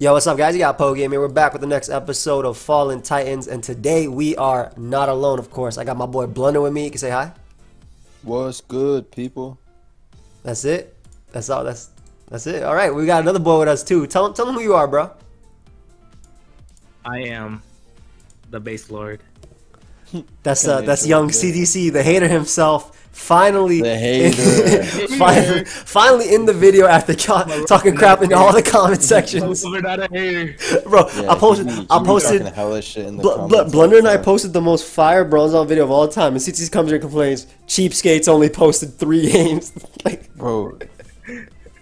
Yo, what's up, guys? You got Pokeaim here. We're back with the next episode of Fallen Titans, and today we are not alone, of course. I got my boy Blunder with me. You can say hi. What's good, people? That's it. That's all. That's that's it. All right, we got another boy with us too. Tell him, tell him who you are, bro. I am the base lord. That's uh, that's young interesting. CTC, the hater himself. Finally, The hater. finally, finally in the video after ca- talking crap in all the comment sections, We're not a hater. bro. Yeah, I posted, he be- I he be posted, talking hella shit in the Bl- Bl- Blunder and I all the time. posted the most fire bronze on video of all time, and CTC comes here and complains, cheapskates only posted three games. like, bro.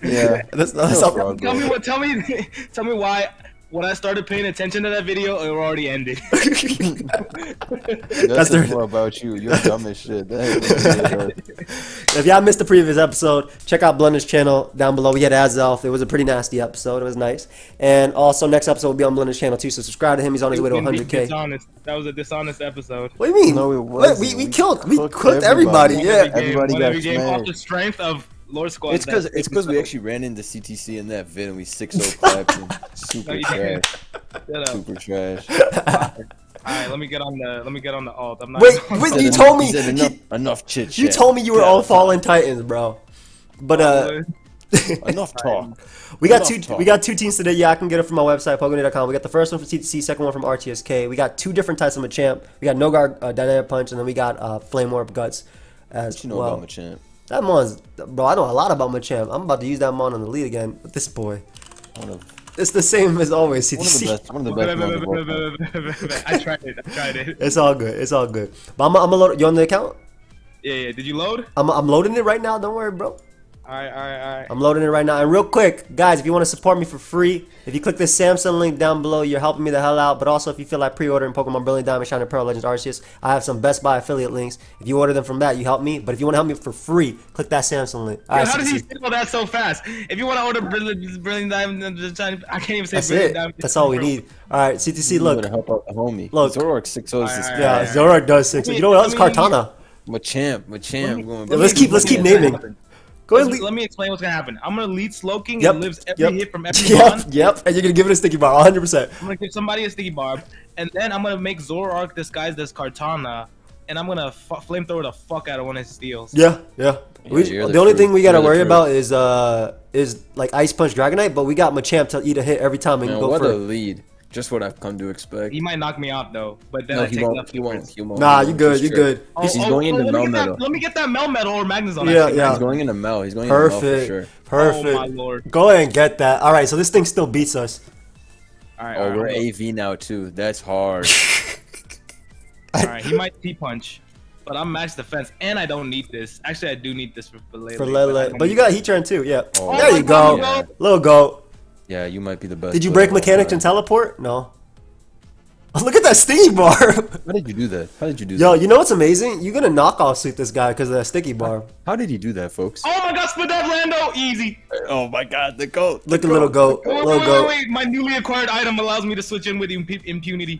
Yeah, that's, that's You're a all- Tell me what. Tell me. Tell me why. When I started paying attention to that video, it already ended. That's the- more about you. You're dumb as shit. If y'all missed the previous episode, check out Blunder's channel down below. We had Azelf. It was a pretty nasty episode. It was nice. And also, next episode will be on Blunder's channel too, so subscribe to him. He's on his way to 100k. Dishonest. That was a dishonest episode. What do you mean? No, it wasn't. We, we We killed, we cooked cooked everybody. everybody. Yeah. every game, Everybody won got every game off the strength of Lord Squad. It's because it's because we actually ran into CTC in that vid and we 6-0 clapped him. Super No, trash. didn't. Shut up. Super trash. All right, let me get on the. Let me get on the alt. I'm not. Wait, wait, you Said told me, he said you, enough, enough chit you told me you were Yeah, all Fallen Titans, bro. But, uh, Enough talk. We got Enough two. talk. We got two teams today. Yeah, I can get it from my website, Pokemon.com. We got the first one from CTC, second one from RTSK. We got two different types of Machamp. We got No Guard uh, Dynamic Punch, and then we got uh, Flame Orb Guts. As What you know well. about Machamp? That mon's, bro. I know a lot about Machamp. I'm about to use that mon on the lead again with this boy. One of, It's the same as always. one of the best. One of the best. ones of all time. I tried it. I tried it. It's all good. It's all good. But I'm, I'm gonna load. You on the account? Yeah, yeah. Did you load? I'm, I'm loading it right now. Don't worry, bro. All right, all right, all right. I'm loading it right now. And real quick, guys, if you want to support me for free, if you click this Samsung link down below, you're helping me the hell out. But also, if you feel like pre-ordering Pokemon Brilliant Diamond, Shining Pearl, Legends Arceus, I have some Best Buy affiliate links. If you order them from that, you help me. But if you want to help me for free, click that Samsung link. All Yo, right, how did he CTC. say all that so fast? If you want to order brilliant, brilliant diamond, the Chinese- I can't even say That's brilliant it. diamond. That's all we need. All right, CTC, You look. wanna help out the homie. Look. Zoroark 6 0 is Alright, Yeah, alright, Zoroark does six. Oh let me- You know what else? let me- Kartana. Machamp, Machamp. Going Yeah, let's keep- let's keep naming. Go ahead. Let me, lead- let me explain what's gonna happen. I'm gonna lead Slowking. Yep, It lives every yep. hit from every Yep, mon. yep. And you're gonna give it a sticky barb, 100. percent I'm gonna give somebody a sticky barb, and then I'm gonna make Zoroark disguised as Kartana, and I'm gonna f- flamethrower the fuck out of one of his steels. Yeah, yeah. We, you're the, the only thing we gotta You're worry truth. about is uh is like Ice Punch Dragonite, but we got Machamp to eat a hit every time and Man, go what for. a lead. Just what I've come to expect. He might knock me out though, but then No, I he take won't. He won't. He won't. Nah, you good. You straight. good. Oh, He's oh, going oh, into let me get that- Let me get that Melmetal or Magnezone. Yeah, actually. yeah. He's going into Mel. He's going into Mel for sure. Perfect. Oh my lord. Go ahead and get that. All right, so this thing still beats us. All right, Oh, all right, we're hold AV now too. That's hard. All right, he might T punch, but I'm max defense, and I don't need this. Actually, I do need this for for Lele. For I Lele. don't But you got Heatran too, yeah. Oh, there you oh, go. Yeah. Little goat. Yeah, you might be the best. Did you break of all mechanics and teleport? No. Oh, look at that sticky barb. How did you do that? How did you do Yo, that? Yo, you know what's amazing? You're gonna knock off suit this guy because of that sticky barb. How did you do that, folks? Oh my god, split that Lando, easy. Oh my God, the goat. Look at little goat. Wait, Little wait, goat. wait, wait, my newly acquired item allows me to switch in with impu- impunity.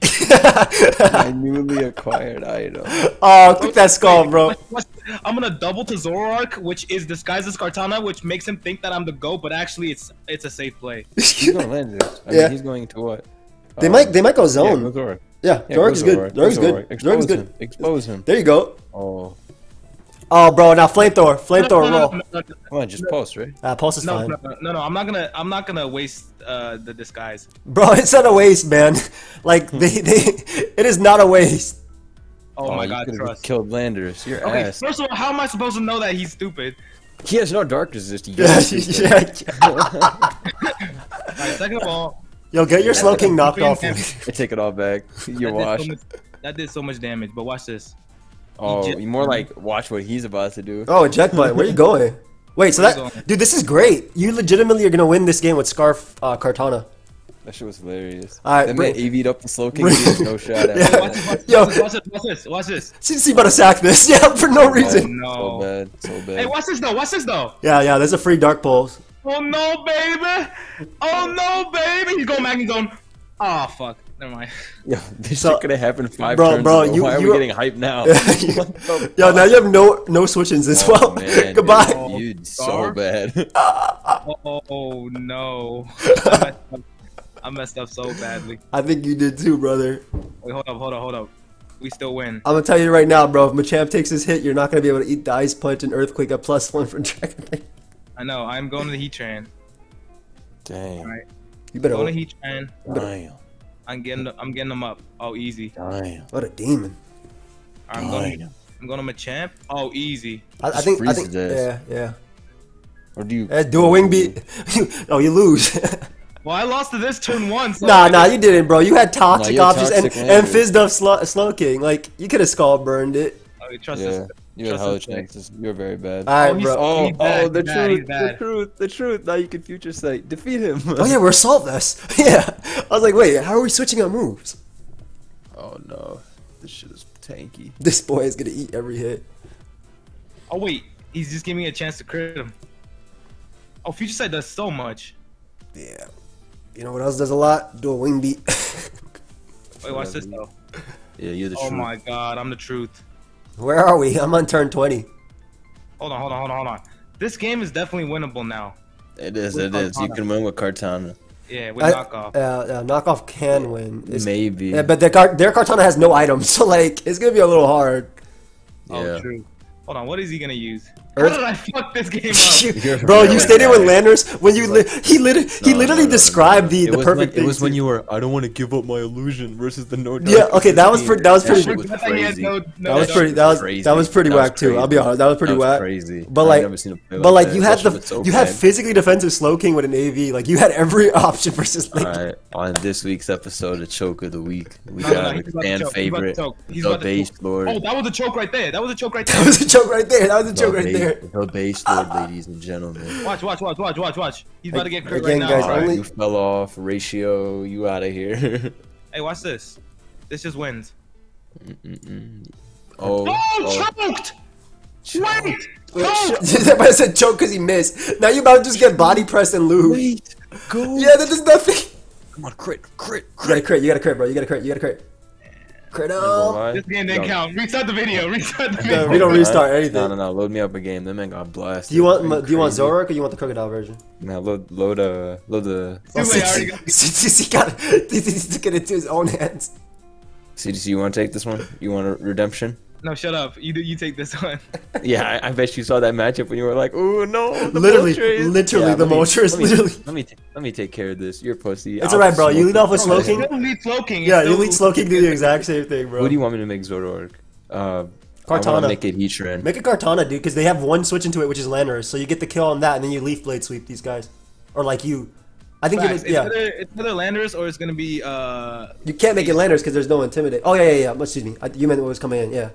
My newly acquired item. Oh, click that skull, Wait, bro. what- what- I'm gonna double to Zoroark, which is disguised as Kartana, which makes him think that I'm the GOAT, but actually it's it's a safe play. He's gonna land this. I Yeah. mean, he's going to what? They Um, might they might go Yeah, zone. go Zoroark. Yeah, Yeah, Zorg's go good. Zoroark. Zorg's good. Zoroark. Zorg's Expose good. him. Expose him. There you go. Oh, Oh, bro, now flamethrower, flamethrower no, roll. no, no, come on, just post, right? Ah, pulse is no, fine, no, no, no, no, I'm not gonna I'm not gonna waste uh, the disguise. bro. It's not a waste, man. Like they, they, it is not a waste. Oh, my you god, could've trust. killed Landers. Your Okay, ass. first of all, how am I supposed to know that he's stupid? He has no dark resist. He Yeah, guarantees yeah. Alright, second of all, Yo, get your slow king knocked off. That I take it all back. You're did, so that did so much damage, but watch this. Oh, you more like watch what he's about to do. Oh, eject button. Where you going? Wait, so that dude, this is great. You legitimately are gonna win this game with Scarf uh, Kartana. That shit was hilarious. Alright, that bring- man AV'd up the slow king. bring- He has no shot at Yeah. Watch, watch, Yo. watch, this, watch this, watch this, watch this. CC about to sack this, yeah, for no Oh reason. no. So bad, so bad. Hey, watch this though, watch this though. Yeah, yeah. There's a free dark pulse. Oh no, baby! Oh no, baby! He's going Magnezone. Oh fuck. Never mind. Yo, this So- shit could have happened five Bro, turns bro, ago. you- Why are you- we getting hyped now? Yo, now you have no no switch-ins as Oh, well. man, Goodbye. Oh, dude, you so Star? bad. Oh, no. I messed up so badly. I think you did too, brother. Wait, hold up, hold up, hold up. We still win. I'm gonna tell you right now, bro. If Machamp takes his hit, you're not gonna be able to eat the ice punch and earthquake at plus one for Dragon Link. I know. I'm going to the Heatran. Damn. Alright. You better. Going to Heatran. Damn. I'm getting. I'm getting them up. Oh, easy. Damn. What a demon. I'm going. Damn. I'm going to Machamp. Oh, easy. I, I think. I think. Yeah, yeah. Or do you? Eh, dual wingbeat. oh, you lose. Well, I lost to this turn once. So nah, nah, you didn't, bro. You had toxic you're options toxic and, and fizzed up slow, slow king. Like you could have skull burned it. Oh, trust Yeah. this. You had Trust hella this chances. You're very bad. All right, Oh, bro. Oh, He's bad, oh, the he's bad, truth, the bad. truth, the truth. Now you can future sight. Defeat him. Oh yeah, we're assault vest. yeah. I was like, wait, how are we switching our moves? Oh no, this shit is tanky. This boy is gonna eat every hit. Oh wait, he's just giving me a chance to crit him. Oh, future sight does so much. Yeah. You know what else does a lot? Dual Wingbeat. Wait, watch this though. Yeah, you're the Oh truth. my god, I'm the truth. Where are we? I'm on turn 20. Hold on, hold on, hold on, hold on. This game is definitely winnable now. It is, With it is. You can win with Kartana. Yeah, with I- knockoff. Uh, uh, knockoff can win. It's- Maybe. Yeah, but their, car- their Kartana has no items, so like it's gonna be a little hard. Oh, yeah. true. Hold on, what is he gonna use? Earth- How did I fuck this game up? You're Bro, you really stated with. Landers when you li- he lit- he literally no, no, described the, It the was perfect when, thing. It was when you were. I don't want to give up my illusion versus the no. Yeah, okay, that was pre- that was pretty- shit was I thought he had crazy. no- no that was pretty that was crazy. that was pretty That was whack too. I'll be honest, that was pretty That was whack. crazy. But like, never seen a play but like like you had the so you had physically defensive slow king with an AV. Like you had every option versus like. Alright, on this week's episode of Choke of the Week, we No, no, got a he's about to fan choke, he's about to favorite, choke, the about base lord. Oh, that was a choke right there. That was a choke right there. That was a choke right there. That was a the joke right there. The base lord, ladies and gentlemen. Watch, watch, watch, watch, watch, watch. He's about to get crit Again, right guys, now. Only- you fell off. Ratio, you out of here. Hey, watch this. This just wins. Mm-mm. oh, Oh, oh, choked! Wait! Wait, Choke! sh- Everybody said choke because he missed. Now you about to just get body pressed and lose. wait, go. Yeah, that does nothing. come on, crit, crit, You gotta crit. You gotta crit, bro. You gotta crit. You gotta crit. Crit. This game didn't No. count. Restart the video. Restart the video. we don't restart anything. No, no, no. Load me up a game. That man got blasted. Do you want Fucking do you want crazy. Zoroark or you want the crocodile version? Nah, load, load, uh, load the Too late, I already got- he got he took it into his own hands. CTC. You want to take this one? You want a redemption? No, shut up. You do, you take this one. Yeah, I, I bet you saw that matchup when you were like, "Oh no!" The Literally, Moltres." literally, the let me- Moltres, literally. Let me, let me take care of this. You're a pussy. It's I'll alright, bro. You smoke lead off with it. Slow It's King? still lead Slow Yeah, you lead Slow King do the exact same thing, bro. Who do you want me to make Zoroark? Uh, I want to make it Heatran. Make a Kartana, dude, because they have one switch into it, which is Landers. So you get the kill on that, and then you Leaf Blade sweep these guys, or like you. I think Facts. It's, yeah. either, it's either Landers or it's gonna be uh. You can't make it Landers because there's no intimidate. Oh yeah, yeah, yeah. Excuse me. I, you meant what was coming in. Yeah,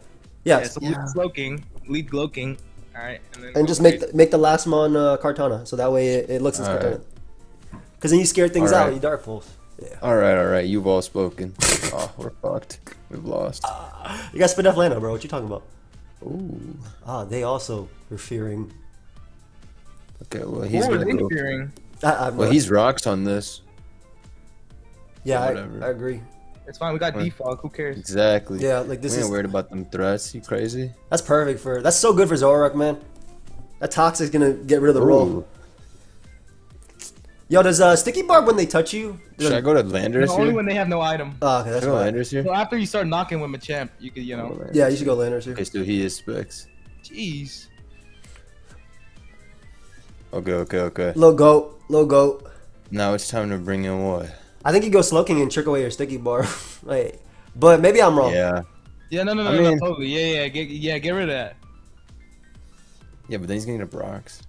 yeah. Yeah, so lead Slow King, lead Glow King. All right, and then and just make the, make the last mon uh, Kartana, so that way it, it looks as Alright. Kartana. Because then you scare things out. Alright. You Dark Pulse. Yeah. All right, all right. You've all spoken. oh, we're fucked. We've lost. You got spin off Lando, bro. What you talking about? Ooh. Ah, they also were fearing. Okay. Well, he's Who gonna go. interfering? I, I, Well, he's rocks on this. yeah, I, whatever. I agree. It's fine. We got defog. Who cares? Exactly. Yeah, like this we ain't is worried about them threats. You crazy? that's perfect for that's so good for Zoroark, man. That toxic's gonna get rid of the roll. Yo, does uh, Sticky Barb when they touch you? Should I go to Landers No, only here? when they have no item. Oh, okay, Should that's I go fine. Landers here? So after you start knocking with Machamp, you could, you know. Yeah, you should go Landers here. Okay, so he is specs. Jeez. Okay, okay, okay. Low goat, low goat. Now it's time to bring in what? I think you go Slow King and trick away your Sticky barb. Wait, but maybe I'm wrong. Yeah. Yeah, no, no, no, I no, totally. Yeah, yeah, get, yeah, get rid of that. Yeah, but then he's gonna get a Brox.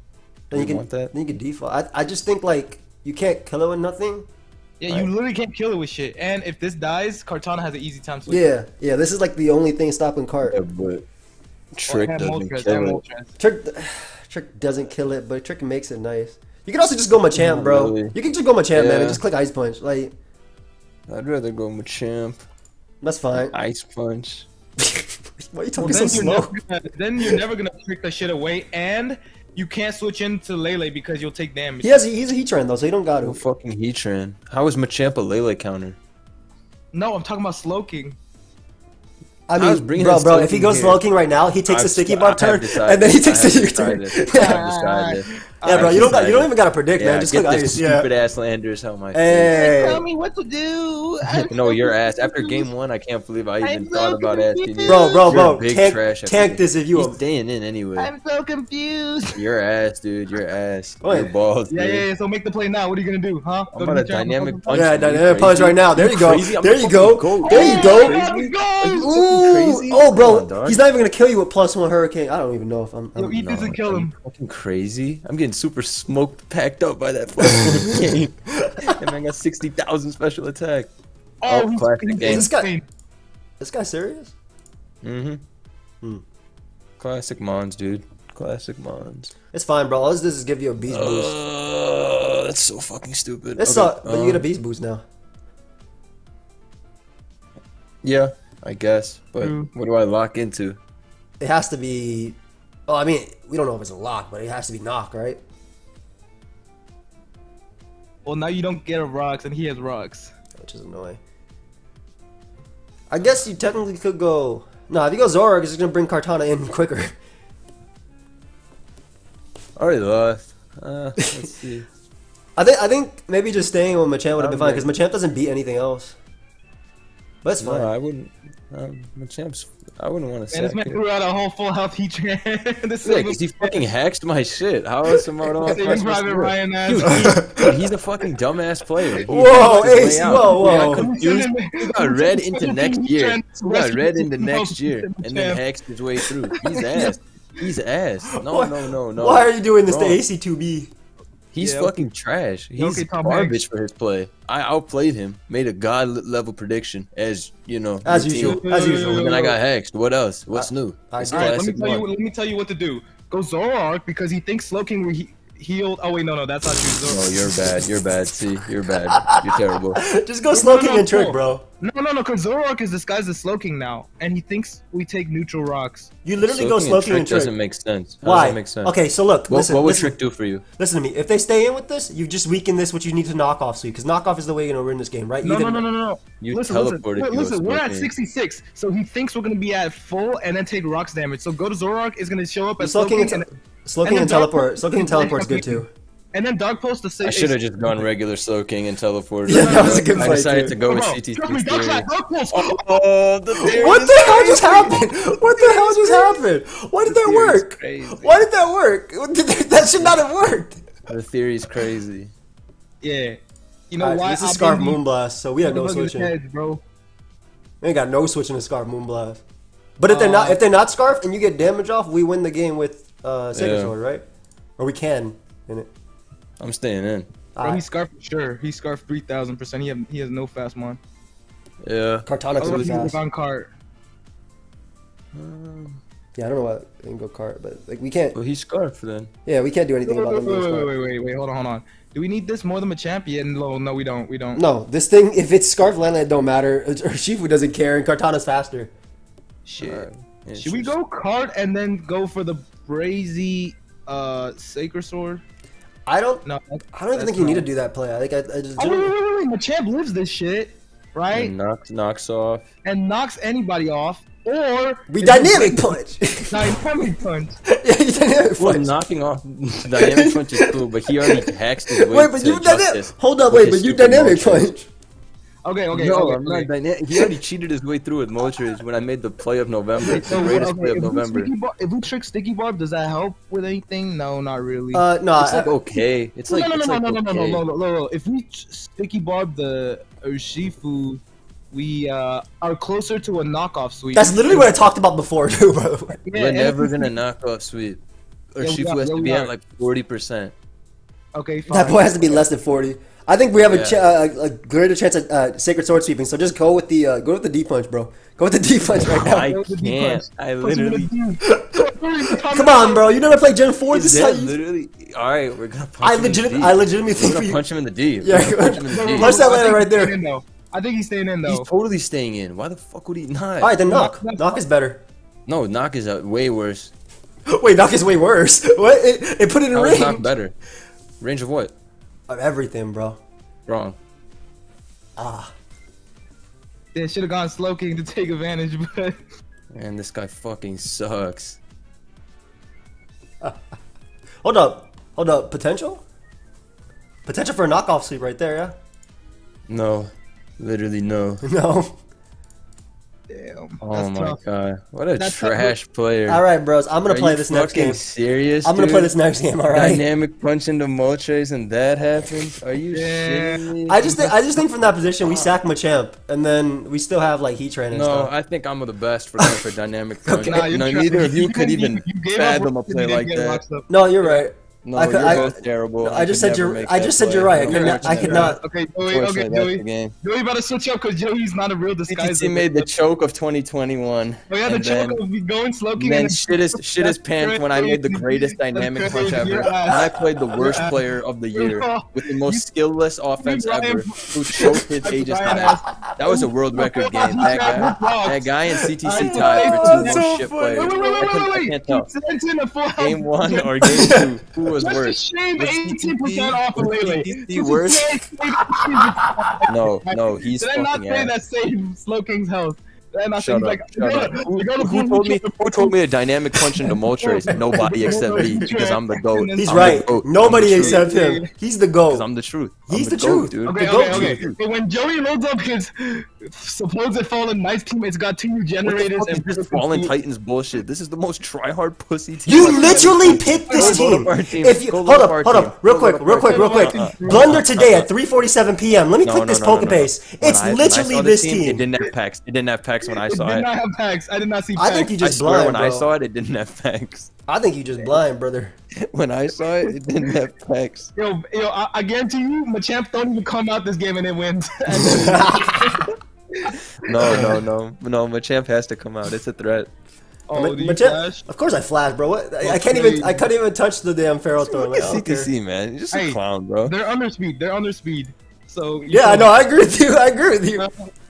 Then you You can want that? Then you can default. I, I just think like you can't kill it with nothing. Yeah, Right. you literally can't kill it with shit. And if this dies, Kartana has an easy time switching. Yeah, yeah. This is like the only thing stopping Cart. Yeah, but Trick doesn't Moltres, kill it. Trick, Trick doesn't kill it, but Trick makes it nice. You can also just go Machamp, Not bro. really. You can just go Machamp, man, and just click Ice Punch. Like I'd rather go Machamp. that's fine. Ice Punch. Why are you Well, talking so then, you're slow? never gonna, then you're never gonna trick the shit away, and you can't switch into Lele because you'll take damage. He has he's a Heatran though, so you don't got No to. fucking Heatran. How is Machamp a Lele counter? No, I'm talking about Slowking. I I was mean, bringing bro, his bro. token If he goes here. Slow right now, he takes a I've- Sticky I Barb have turn, decided- and then he takes have the U decided. turn. I have. Yeah, bro, you don't got, you don't even gotta predict, Yeah, man. Just get click this ice. Yeah. stupid ass Landers out my Hey. Tell me what to do. face. No, your ass. After game one, I can't believe I even I'm thought so about asking you. confused. Bro, bro, You're bro. big Tank, trash tank this if you. He's staying in anyway. I'm so confused. Your ass, dude. Your ass. Oh, Your yeah. balls. Yeah, dude. yeah, yeah. So make the play now. What are you gonna do, huh? I'm Go to about the to channel, dynamic punch. Yeah, dynamic punch right now. There you go. There you go. There you Oh, go. let's go. Ooh. Oh, bro, Come on, dog. he's not even gonna kill you with plus one hurricane. I don't even know if I'm. Yo, I'm eat this and kill him. Fucking crazy. I'm getting super smoked, packed up by that fucking game. and I got sixty thousand special attack. Oh, Oh, he's, classic he's game. This guy- this guy serious? Mm-hmm. Hmm. Classic Mons, dude. Classic Mons. It's fine, bro. All this does is give you a beast boost. Uh, that's so fucking stupid. It's Okay, not, but you get a um, beast boost now. Yeah, I guess. But True. what do I lock into? It has to be. Oh, I mean, we don't know if it's a lock, but it has to be knock, right? Well, now you don't get a rocks, and he has rocks. Which is annoying. I guess you technically could go. No, if you go Zoroark, it's gonna bring Kartana in quicker. I already lost. Uh, let's see. I think I think maybe just staying with Machamp would have been fine because Machamp doesn't beat anything else. But it's No, fine. I wouldn't. Um, Machamp's. I wouldn't want to And this man threw out a whole full health heat this Yeah, because he fucking hacks my shit. How else am I not Saving Private Ryan Dude, he- dude, he's a fucking dumbass player. He Whoa, knows his way Ace, out. whoa, He got whoa. confused. He got read into next year. He got read into next year, and then hacks his way through. He's ass. He's ass. No, Why- no, no, no. Why are you doing this Wrong. to AC2B? He's Yeah, fucking trash. He's okay, Tom garbage Hanks. for his play. I outplayed him, made a god level prediction, as you know. As routine. usual, as usual. And then I got hexed. What else? What's I- new? I It's. All right, let me tell you. Let me tell you what to do. Go Zoroark because he thinks Slowking will he- healed. Oh wait, no, no, that's not true. No, you're bad. You're bad. See, you're bad. You're terrible. Just go Slow King no, and Trick, bro. no, no, no, because Zoroark is disguised as Slowking now, and he thinks we take neutral rocks. You literally go Soaking Slow and King and trick Trick. doesn't make sense. How Why? Make sense? Okay, so look, What, listen, what would listen, trick do for you? listen to me. If they stay in with this, you've just weakened this, which you need to knock off sweep, because knock off is the way you're gonna win this game, right? No, Either- no, no, no, no. You listen, listen, teleported wait, you a listen. We're at 66, so he thinks we're gonna be at full and then take rocks damage. So go to Zoroark is gonna show up as Slow King Slowking, and, and, Slow and King then teleport. Horse- Slow and teleport's good too. and then Dog Post to say. I should have just gone regular Slow King and teleported. Yeah, that was a good I fight, decided too. to go with Bro, CT6 trust me, Dog theory. Post, Dog Post. Oh, the theory What is the hell just happened? What the hell just happened? Why did that work? Why did that work? That should not have worked. The theory's crazy. Yeah. You know Alright, why? this is Scarf been Moonblast, so we have no motherfucking switching. heads, bro. We ain't got no switching to Scarf Moonblast. But if they're not, Uh, if they're not Scarf and you get damage off, we win the game with uh, Sacred Yeah. Sword, right? Or we can. In it. I'm staying in. Bro, Alright. he's scarf for sure. He scarf three thousand percent. He have, he has no fast mon. Yeah. Kartana could Otherwise, be he's fast. on cart. Yeah, I don't know what go cart, but like we can't. Well, he's scarf then. Yeah, we can't do Wait, anything wait, about wait, them. being wait, Scarf. wait, wait, wait, hold on, hold on. Do we need this more than a champion? No, no, we don't. We don't. No, this thing, if it's Scarf Landland, it don't matter. Or Shifu doesn't care, and Kartana's faster. Shit. Alright, Should we go cart and then go for the brazy uh sacred sword? I don't. No. I don't even think you need to do that play. I think I, I just. Oh wait, wait, wait, wait. Machamp lives this shit, right? And knocks knocks off. And knocks anybody off, or We dynamic punch. Dynamic punch. yeah, you dynamic Well, punch. knocking off dynamic punch is cool, but he already hacks his way Wait, but to you dynamic. justice. Hold up, wait, but you dynamic Moltres. punch. Okay, okay. no, okay, I'm okay. not dynamic. He already cheated his way through with Moltres when I made the play of November. It's the So, greatest okay, play of if November. Sticky Bar- if we trick Sticky Barb, does that help with anything? No, not really. Uh, no, It's I, like okay. It's like no, no, no, like no, no, no, no, no, no, no, no. If we Sticky Barb the Urshifu, we uh, are closer to a knockoff sweep. that's literally what I talked about before, too, by the way. Yeah, We're never gonna knock off sweep. Or Yeah, we has yeah, to be are. at like forty percent. Okay, fine. That boy has to be less than 40. I think we have a, ch- uh, a greater chance at uh, Sacred Sword sweeping, so just go with the uh, go with the D punch, bro. Go with the D punch right now. I Go with the can't. I What's he gonna literally. Come on, bro. You never played Gen 4? This Is is how you. literally? All right, we're gonna punch I him in the legit, D. I legitimately think We're gonna punch him in the D. Yeah, punch him in the D. no, Punch that I ladder right there. staying in, though. I think he's staying in though. He's totally staying in. Why the fuck would he not? All right, then knock. Knock- Knock is better. No, knock is uh, way worse. Wait, knock is way worse. What? It, it put it in How is knock better? Range of what? Of everything, bro. Wrong. Ah, They should have gone slow king to take advantage, but Man, this guy fucking sucks. hold up. Hold up, potential? Potential for a knockoff sweep right there, yeah? No, literally no. No. Damn. Oh that's my tough. god, what a That's trash player. All right, bros. I'm gonna play this next game. Serious? I'm gonna play this next game. All right. Dynamic punch into Moltres and that happens? Are you Yeah. shitting me? I just think I just think from that position we sack Machamp and then we still have like Heatran and no, stuff. I think I'm the best for for dynamic punch. Okay. Nah, no, neither of you could even you fathom a play like that. No, you're right. No, I could- you're I- both terrible. no, I just said you're- I just said play. you're right. I could not- I could not- Okay, Joey, okay, Unfortunately, that's the Joey. Joey about to switch up because Joey's not a real disguise. CTC made the choke of 2021. Oh yeah, the and choke then- of going slow king. then and shit is shit is panned when I made the greatest dynamic That's punch ever. And. I played the worst player of the year Oh. with the most skillless offense ever, who choked his That's Aegis Brian That was a world record game. That guy, that guy and CTC tied for two That's most shit players. Wait, wait, wait, I wait, wait, can't wait. tell. He sent in a full health. Game one or game two, who was Let's worse? just shave Was 18% off of was Lele. CTC worse? No, no, he's Did I not fucking say ass. that saved Slow King's health? Did I not say Shut up, like, shut up. Who, you gotta who told me? Who told me a dynamic punch into Moltres? Nobody except me, because I'm the goat. He's I'm right. goat. Nobody I'm truth. except him. He's the Because goat. I'm the truth. I'm He's the goat, truth. dude. Okay, The okay, goat okay. truth. But when Joey loads up his supposed fallen nice teammates got two new generators fuck is and this fallen Titans bullshit? This is the most try-hard pussy team. You I've literally ever picked this team. team. If you Go hold up, hold team. up, real Go quick, real quick, real quick. Blunder today at 3:47 p.m. Let me click this no, no, poker no. It's I- when I literally saw the this It didn't have packs. It didn't have packs when I saw It saw did not have packs. I did not see I think you just blind, when I saw it, it didn't have packs. I think you just blind, brother. When I saw it, it didn't have packs. Yo, yo, I, I guarantee you, Machamp don't even come out this game and it wins. And No, no, no, no. Machamp has to come out. It's a threat. oh, Ma- do you Machamp- flash? Of course I flash, bro. What? I, I can't even. I couldn't even touch the damn Pharaoh throw. Look Like, at I don't. CTC, man. You're just a Hey, clown, bro. They're under speed. They're under speed. So Yeah, I can- know. I agree with you. I agree with you.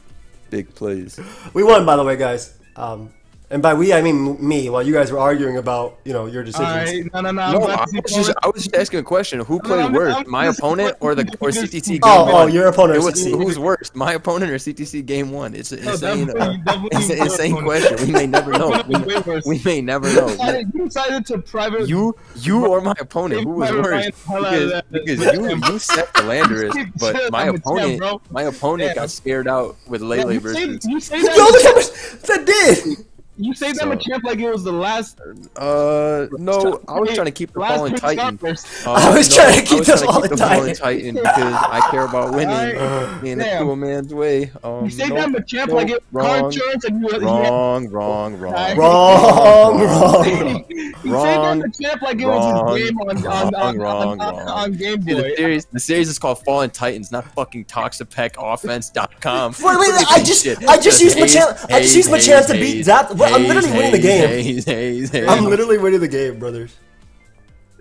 Big plays. We won, by the way, guys. Um, and by we, I mean me. While you guys were arguing about, you know, your decisions. Alright, no, no, no. I'm No, I was just I was just asking a question. Who played I'm- worse, my opponent or the or CTC game Oh, oh, one? your opponent. Was, who's worse, my opponent or CTC game one? It's an No, insane, definitely- uh, it's an insane question. We may never know. We, Way we may never know. you decided to private. You, you or my opponent? Who was worse? Ryan hell out of Because, because you, you set the Landorus, but my I'm a champ, opponent, my opponent got scared out with Yeah, Lele you versus. say, you say Yo, look that. how much that did. You say them a champ like it was the last. Uh, no, I was trying to keep the last fallen Titan. Uh, I was trying to keep the trying to Fallen keep the Fallen Titan because I care about winning Alright. in a cool man's way. Um, You say nope, that Machamp nope, like it was wrong, car insurance and you. wrong, wrong, wrong, Alright. Wrong, wrong. You say that Wrong, Machamp like it was his game on on on, wrong, on, on, wrong. on Game Dude, Boy. the series, the series is called Fallen Titans, not fucking ToxicPackOffense.com. Wait, wait, wait, I just- I just used Machamp- I just used Machamp to beat Zap- well, I'm literally winning the game. Haze, haze, haze. I'm literally winning the game, brothers.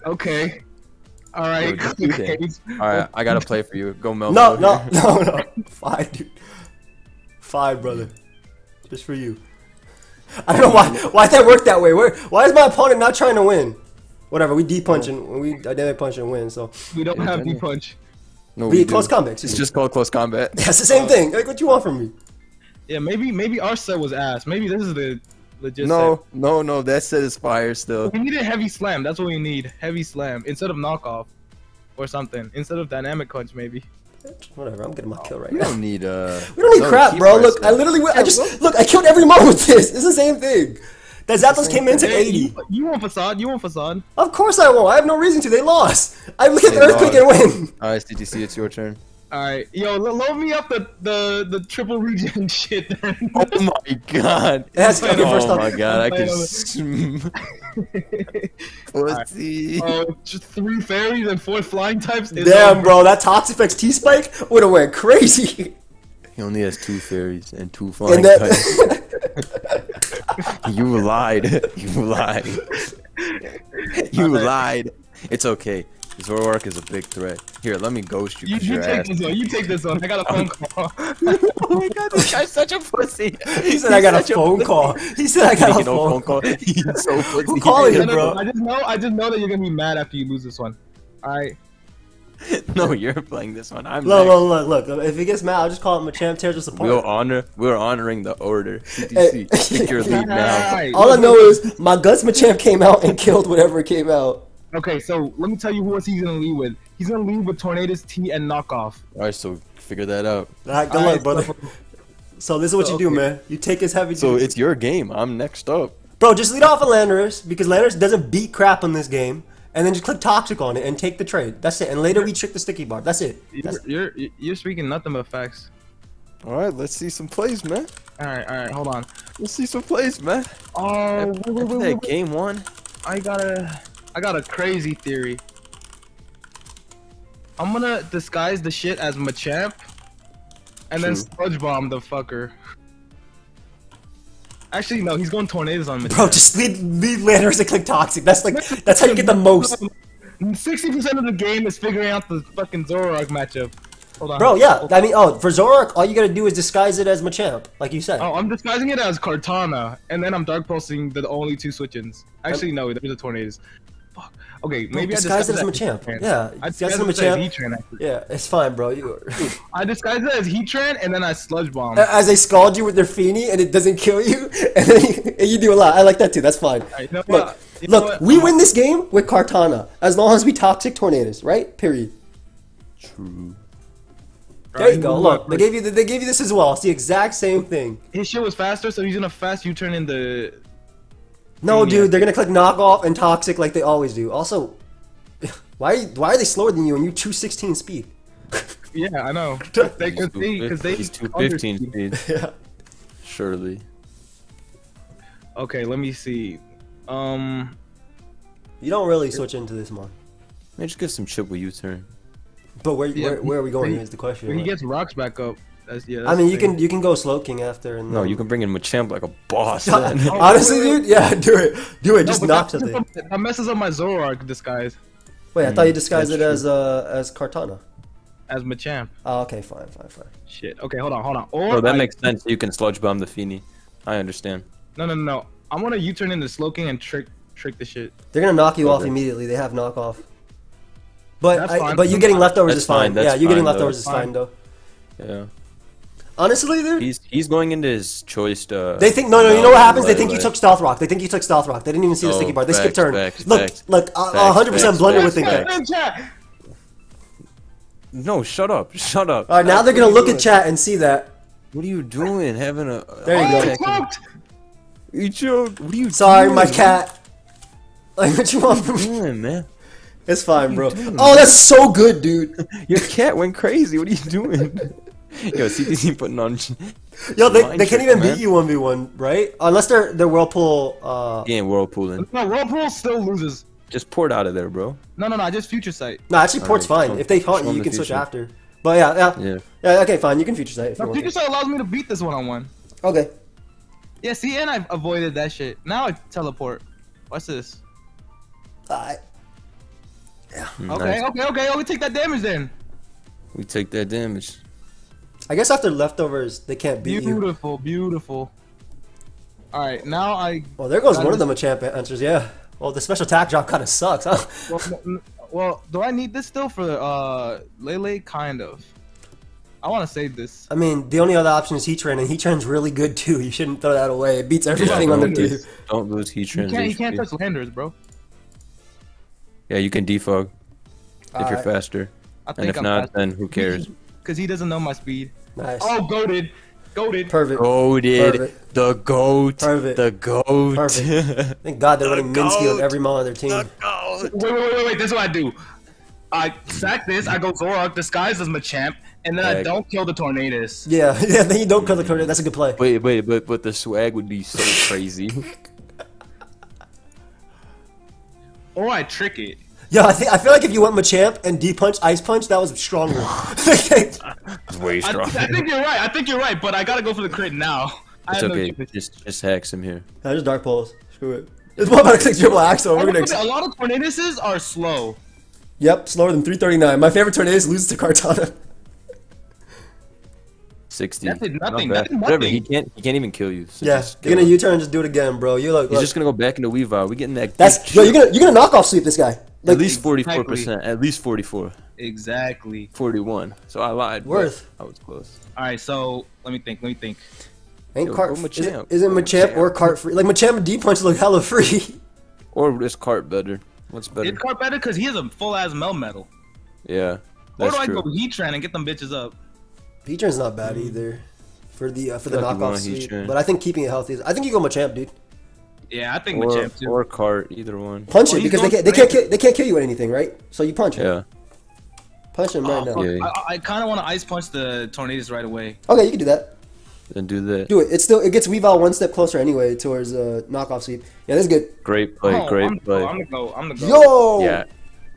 Okay. All right. Dude, All right. I gotta play for you. Go Mel. No, no, no, no. Five, dude. Five, brother. Just for you. I don't know why. Why that work that way? Where, why is my opponent not trying to win? Whatever. We D punch and we dynamic punch and win. So We don't have didn't D punch. No, we we close do. combat. It's me. just called close combat. That's the same thing. Like what you want from me? Yeah, maybe maybe our set was ass. Maybe this is the legit No, no, no. That set is fire still. We need a heavy slam. That's what we need. Heavy slam instead of knockoff or something. Instead of dynamic punch, maybe. Whatever. I'm getting my kill right We now. don't need uh. We don't need no, crap, bro. our Look, I stuff. literally, I just look. I killed every mom with this. It's the same thing. That Zapdos came in took Hey, 80. You, you want facade? You want facade? Of course I won't. I have no reason to. They lost. I look at the earthquake and win. All right, CTC, it's your turn. All right, yo, load me up the the the triple regen shit. Then. Oh my god. It has to okay, oh first oh my god, I can playing sm- Pussy. Oh, just three fairies and four flying types. Damn, over. bro, that Toxapex T Spike would have went crazy. He only has two fairies and two flying And that, types. You lied. You lied. You lied. It's okay. Zoroark is a big threat. Here, let me ghost you You, you take ass. this one. You take this one. I got a phone oh, call. oh my god, this guy's such a pussy. he said I got a phone call. He said I got a Making no phone call. He's so pussy. Who calling No, you, no, bro? I just know. I just know that you're gonna be mad after you lose this one. All right. No, you're playing this one. I'm Look, look, look, look. If he gets mad, I'll just call him Machamp tears us We'll honor. We're honoring the order. Eh, hey. CTC, take your lead now. All I know is my guts Machamp came out and killed whatever came out. Okay, so let me tell you who else he's gonna lead with. He's gonna lead with Tornadus T and Knockoff. All right, so figure that out. All right, good All luck, right, brother. so- So this is what you do, Okay. man. You take his heavy. So dudes. it's your game. I'm next up. Bro, just lead off of Landers because Landers doesn't beat crap on this game, and then just click toxic on it and take the trade. That's it. And later we trick the sticky barb. That's it. That's, You're, you're you're speaking nothing but facts. All right, let's see some plays, man. All right, all right, hold on. Let's see some plays, man. Oh, wait, wait, wait, wait, game one. I got a, I got a crazy theory. I'm gonna disguise the shit as Machamp, and then True. sludge bomb the fucker. Actually, no, he's going Tornadus on Machamp. bro, just lead lead Landers and click toxic. That's like that's how you get the most. Sixty percent of the game is figuring out the fucking Zoroark matchup. Hold on, Bro, yeah. I mean, oh, for Zoroark, all you gotta do is disguise it as Machamp, like you said. Oh, I'm disguising it as Kartana, and then I'm dark pulsing the only two switch-ins. Actually, no, there's the Tornadus. Fuck. Okay, Bro, maybe disguise I it as disguise Machamp. Heatran. Yeah, I disguise it as disguise it as Machamp. Heatran. Yeah, it's fine, bro. You, I disguise it as Heatran, and then I sludge bomb. as they scald you with their Fini and it doesn't kill you, and then you, and you do a lot. I like that too. That's fine. Alright, you know Look, what? You know look, what? we win this game with Kartana as long as we toxic Tornadus, right? Period. True. There you go. Look, they gave you the, they gave you this as well. It's the exact same thing. His shit was faster, so he's gonna fast U-turn in the. No, Yeah. dude, they're gonna click knockoff and toxic like they always do. Also, why why are they slower than you and you two sixteen speed? Yeah, I know. They could see because they. He's 215 speed. yeah. Surely. Okay, let me see. Um, You don't really switch into this one. Man, just get some chip with U-turn. But where Yeah, where, where are we going? Is the question. when he like- gets rocks back up. That's yeah. I mean, you thing. can you can go slow king after and No, then- you can bring in Machamp like a boss. then. Honestly, wait, wait, dude, yeah, do it, do it. No, Just but knock that something. up- That messes up my Zoroark disguise Wait, I thought you Mm, disguised it that's as uh as Kartana. as Machamp. Oh, okay, fine, fine, fine. Shit. Okay, hold on, hold on. Or Oh, that I- makes sense. You can sludge bomb the Fini. I understand. no, no, no, no. I'm gonna U-turn into Slowking and trick trick the shit. They're gonna knock you off immediately. They have knockoff. But I, but you getting leftovers That's is fine. fine, Yeah, you getting fine, though. leftovers is Fine. fine though. Yeah. Honestly, dude, He's he's going into his choice. Uh, they think no, no. You know what happens? They think you took stealth rock. They think you took stealth rock. They didn't even see the Oh, sticky barb. They skipped turn. look, look, hundred percent blunder would think that. facts. in chat. No, shut up, shut up. All right, now they're gonna look at chat and see that. What are you doing? Having a There you go. You choked. What are you Sorry, my cat. Like what you want from What are you me? doing, man? It's fine, bro. Oh, that's so good, dude. Your cat went crazy. What are you doing? Yo, CTC putting on Yo, they, they can't even man. beat you one v one, right? Unless they're they're whirlpool. Uh, game whirlpooling. No, Whirlpool still loses. Just port out of there, bro. No, no, no. Just future sight. no, actually, port's Alright, fine. show- If they haunt you, you can the switch after. But yeah, yeah, Yeah. yeah. Okay, fine. You can future sight if you No, want. future to. sight allows me to beat this one on one. Okay. Yeah, see, and I avoided that shit. Now I teleport. What's this? Alright. Okay, Nice. okay, okay. Oh, we take that damage then. We take that damage. I guess after leftovers, they can't beat you. Beautiful, beautiful. All right, now I. Well, there goes one of them. A Machamp answers. Yeah. Well, the special attack drop kind of sucks, huh? Well, well, do I need this still for uh Lele? Kind of. I want to save this. I mean, the only other option is Heatran, and Heatran's really good too. You shouldn't throw that away. It beats everything on the don't team. don't lose heat You can't, transition. you can't touch landers, bro. Yeah, you can defog if you're Alright. faster. I And if I'm not, then who cares? Because he doesn't know my speed. Nice. Oh, goaded, goaded. Perfect. Goated, Perfect. the goat, Perfect. the goat. Perfect. Thank God they're running Minsky on every mod on their team. the goat. Wait, wait, wait, wait, wait. This is what I do. I sack this. I go Zoroark disguised as Machamp, and then I don't kill the Tornadus. Yeah, yeah. Then you don't kill the tornado. That's a good play. Wait, wait, but but the swag would be so crazy. Or I trick it. Yeah, I think I feel like if you went Machamp and D punch, Ice punch, that was stronger. It's way I, strong. I think you're right. I think you're right, but I gotta go for the crit now. It's have no okay. choice. Just just hacks him here. I just dark pulse. Screw it. It's more about to click triple axel. We're gonna. A lot of Tornadus are slow. yep, slower than 339. My favorite Tornadus loses to Kartana. Sixty. That did Not nothing, bad. that did Whatever. He can't. He can't even kill you. So yeah, you're gonna. U-turn and just do it again, bro. You look. He's look. just gonna go back into Weavile. We getting that. That's yo. You're gonna you're gonna knock off sweep this guy. Like, at least 44 percent. At least 44. Exactly. 41. So I lied. Worth. I was close. All right, so let me think. Let me think. ain't Yo, cart. go Isn't, Machamp. isn't Go Machamp or Machamp. cart free? Like Machamp and D punch look hella free. Or this cart better. What's better? Is Cart better? Because he has a full ass Mel metal. Yeah, Or that's do I true. go Heatran and get them bitches up? Heatran's not bad either for the uh, for the feel like you knockoff want suite, but I think keeping it healthy. Is, I think you go Machamp, dude. Yeah, I think Or, Machamp too. or cart, either one. Punch Well, it because they can't they can't kill, they can't kill you with anything, right? So you punch him. Yeah. Punch him right Oh, now. Yeah. I, I kind of want to ice punch the Tornadus right away. Okay, you can do that. Then do that. Do it. It still it gets Weavile one step closer anyway towards uh, knockoff sweep. Yeah, that's good. Great play, oh, great I'm, play. I'm the go. I'm the go. Yo, Yeah.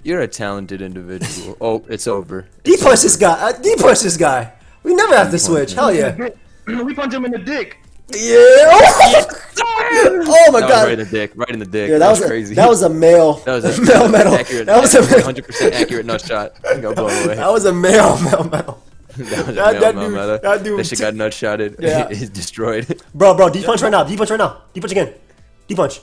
You're a talented individual. oh, it's over. D punch this guy. Uh, D punch this guy. We never have to switch. Hell yeah. we punch him in the dick. Yeah. Oh, my That god. right in the dick. Right in the dick. Yeah, that, was, crazy. A, that was a male. That was a male metal. accurate. That was a 100% accurate nut shot. Go blow away. That was a male male metal. that was that- a that real dude- meta. that dude That shit t- got nut shotted. Yeah. He's destroyed. Bro, bro, D punch right now. D punch right now. D punch again. D punch.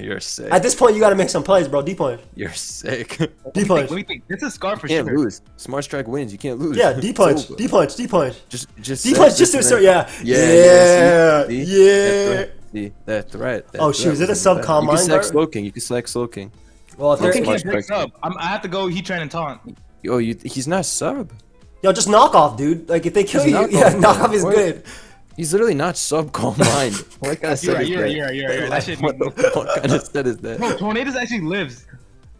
You're sick. At this point, you gotta make some plays, bro. D punch. You're sick. D punch. think, let me think. This is Scar for sure. You can't sure. lose. Smart strike wins. You can't lose. Yeah, D punch. over. D punch. D punch. Just, just. D punch just to this start. and Yeah. then- Yeah. see? See? Yeah. That threat. That threat. that Oh, shoot, threat is it a sub bad. combine You can select guard? Slow King. You can select Slow King. Well, if I think they're, he Smart breaks strike. up. I'm, I have to go Heatran and taunt. Yo, you. He's not sub. yo, just knock off, dude. Like if they kill He's you, knock yeah, off, knock off is What? good. He's literally not sub combine. what kind of You're set is that? You're right. You're right. You're right. That shit. What the fuck kind of set is that? Bro, Tornadus actually lives.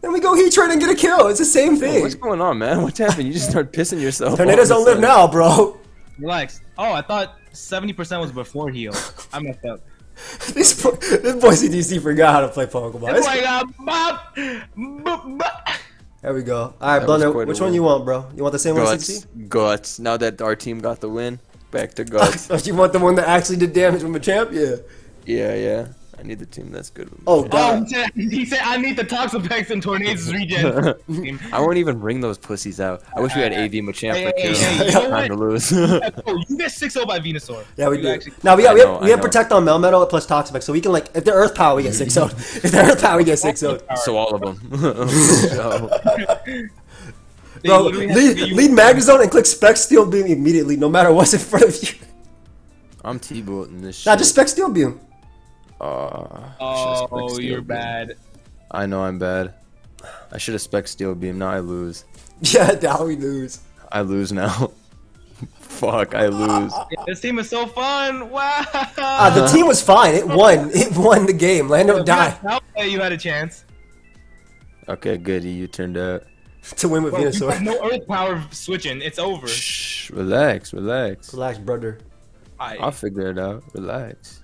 Then we go Heatran and get a kill. It's the same Bro, thing. What's going on, man? What's happening? You just start pissing yourself. Tornadus don't live now, bro. Relax. Oh, I thought 70% was before heal. I messed up. This boy, this boy CTC forgot how to play Pokemon. It's It's- like uh, bop, bop, bop. There we go. All right, Blunder. Which one win. you want, bro? You want the same one as Guts, CTC? guts. Now that our team got the win, back to guts. you want the one that actually did damage with Machamp? Yeah. yeah, yeah. I need the team that's good. With Oh, Machamp. Oh, God. he said, he said I need the Toxapex and Tornadus regen. I won't even bring those pussies out. I wish we had AV Machamp Hey, for hey, hey, Time to lose. oh, you get 6 0 by Venusaur. Yeah, we You do. actually- Now we got I we know, have, we have protect on Melmetal plus Toxapex, so we can like if they're Earth Power we get six zero. Oh. if they're Earth Power we get six oh. zero. so all of them. So, Bro, literally have to lead, get lead Magnezone and click Spec Steel Beam immediately, no matter what's in front of you. I'm T-boating this shit. Nah, just Spec Steel Beam. Uh, Oh, you're bad. I know I'm bad. I should have spec steel beam. Now I lose. Yeah, now we lose. I lose now. Fuck, I lose. Yeah, this team is so fun. Wow. Uh, the team was fine. It won. It won the game. Lando died Now you had a chance. Okay, good. You turned out. to win with Bro, you Venusaur. no Earth power switching. It's over. Shh, relax, relax. Relax, brother. I, I'll figure it out. Relax.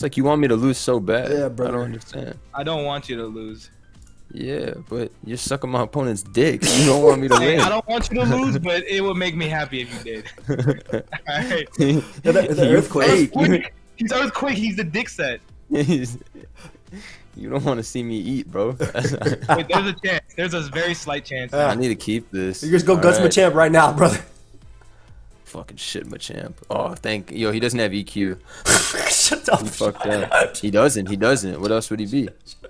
It's like you want me to lose so bad. Yeah, bro. I don't understand. I don't want you to lose. Yeah, but you're sucking my opponent's dick. You don't want me to win. I don't want you to lose, but it would make me happy if you did. Alright. the- the earthquake. Earthquake. He's earthquake. He's the dick set. you don't want to see me eat, bro. Wait, there's a chance. There's a very slight chance. Uh, I need to keep this. You just go Guts Alright. Machamp right now, brother. Fucking shit, Machamp. Oh, thank. You. Yo, he doesn't have EQ. Shut up. He fucked up. He doesn't. He doesn't. What else would he be?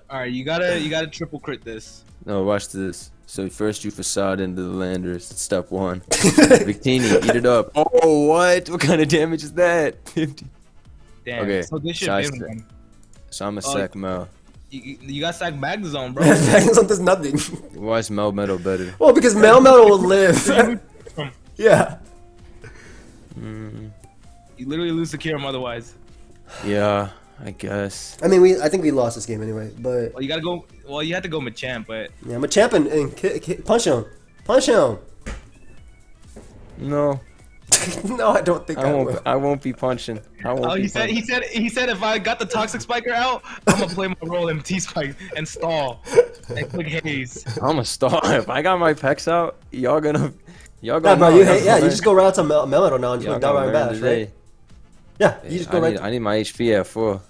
Alright, you gotta you gotta triple crit this. No, watch this. So first you facade into the landers. Step one. Victini, eat it up. Oh, what? What kind of damage is that? 50. Damn. Okay, So this should Shiesty. win one. So I'm a Oh. sack Mel. You, you- you got sack Magnezone, bro. Magnezone does nothing. Why is Mel Metal better? Well, because Melmetal will live. yeah. Mm, You literally lose the Kirim otherwise. yeah, I guess. I mean, we. I think we lost this game anyway, but Well, you gotta go. Well, you had to go Machamp, but yeah, Machamp and, and ki- ki- punch him, punch him. No, no, I don't think I, I will. won't. I won't be punching. I won't oh, be he said punching. he said he said if I got the Toxic Spiker out, I'm gonna play my role in T Spike and stall and click Haze. I'm a star. If I got my pecs out, y'all gonna, y'all Yeah, gonna. bro, you hate, yeah, you just go right out to Mel- Melmetal now and just y'all go down gonna right learn bash, right? Yeah, you just go I right. need, I need my HP at full.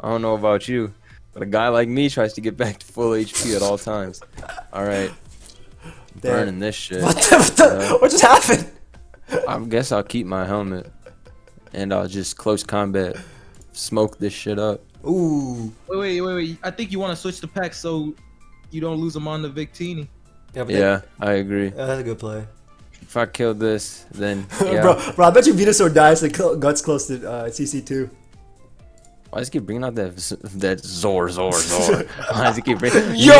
I don't know about you, but a guy like me tries to get back to full HP at all times. All right, Damn. burning this shit. What the, what, the, Yeah. what just happened? I guess I'll keep my helmet, and I'll just close combat, smoke this shit up. Ooh. Wait, wait, wait, wait. I think you want to switch the pack so you don't lose them on the Victini. Yeah, but Yeah, I agree. yeah, that's a good play. If I kill this, then yeah. bro, bro, I bet you Venusaur dies to cl- guts close to uh, CC two. Why does he keep bringing out that that Zor Zor Zor? Why does he keep bringing? Yo!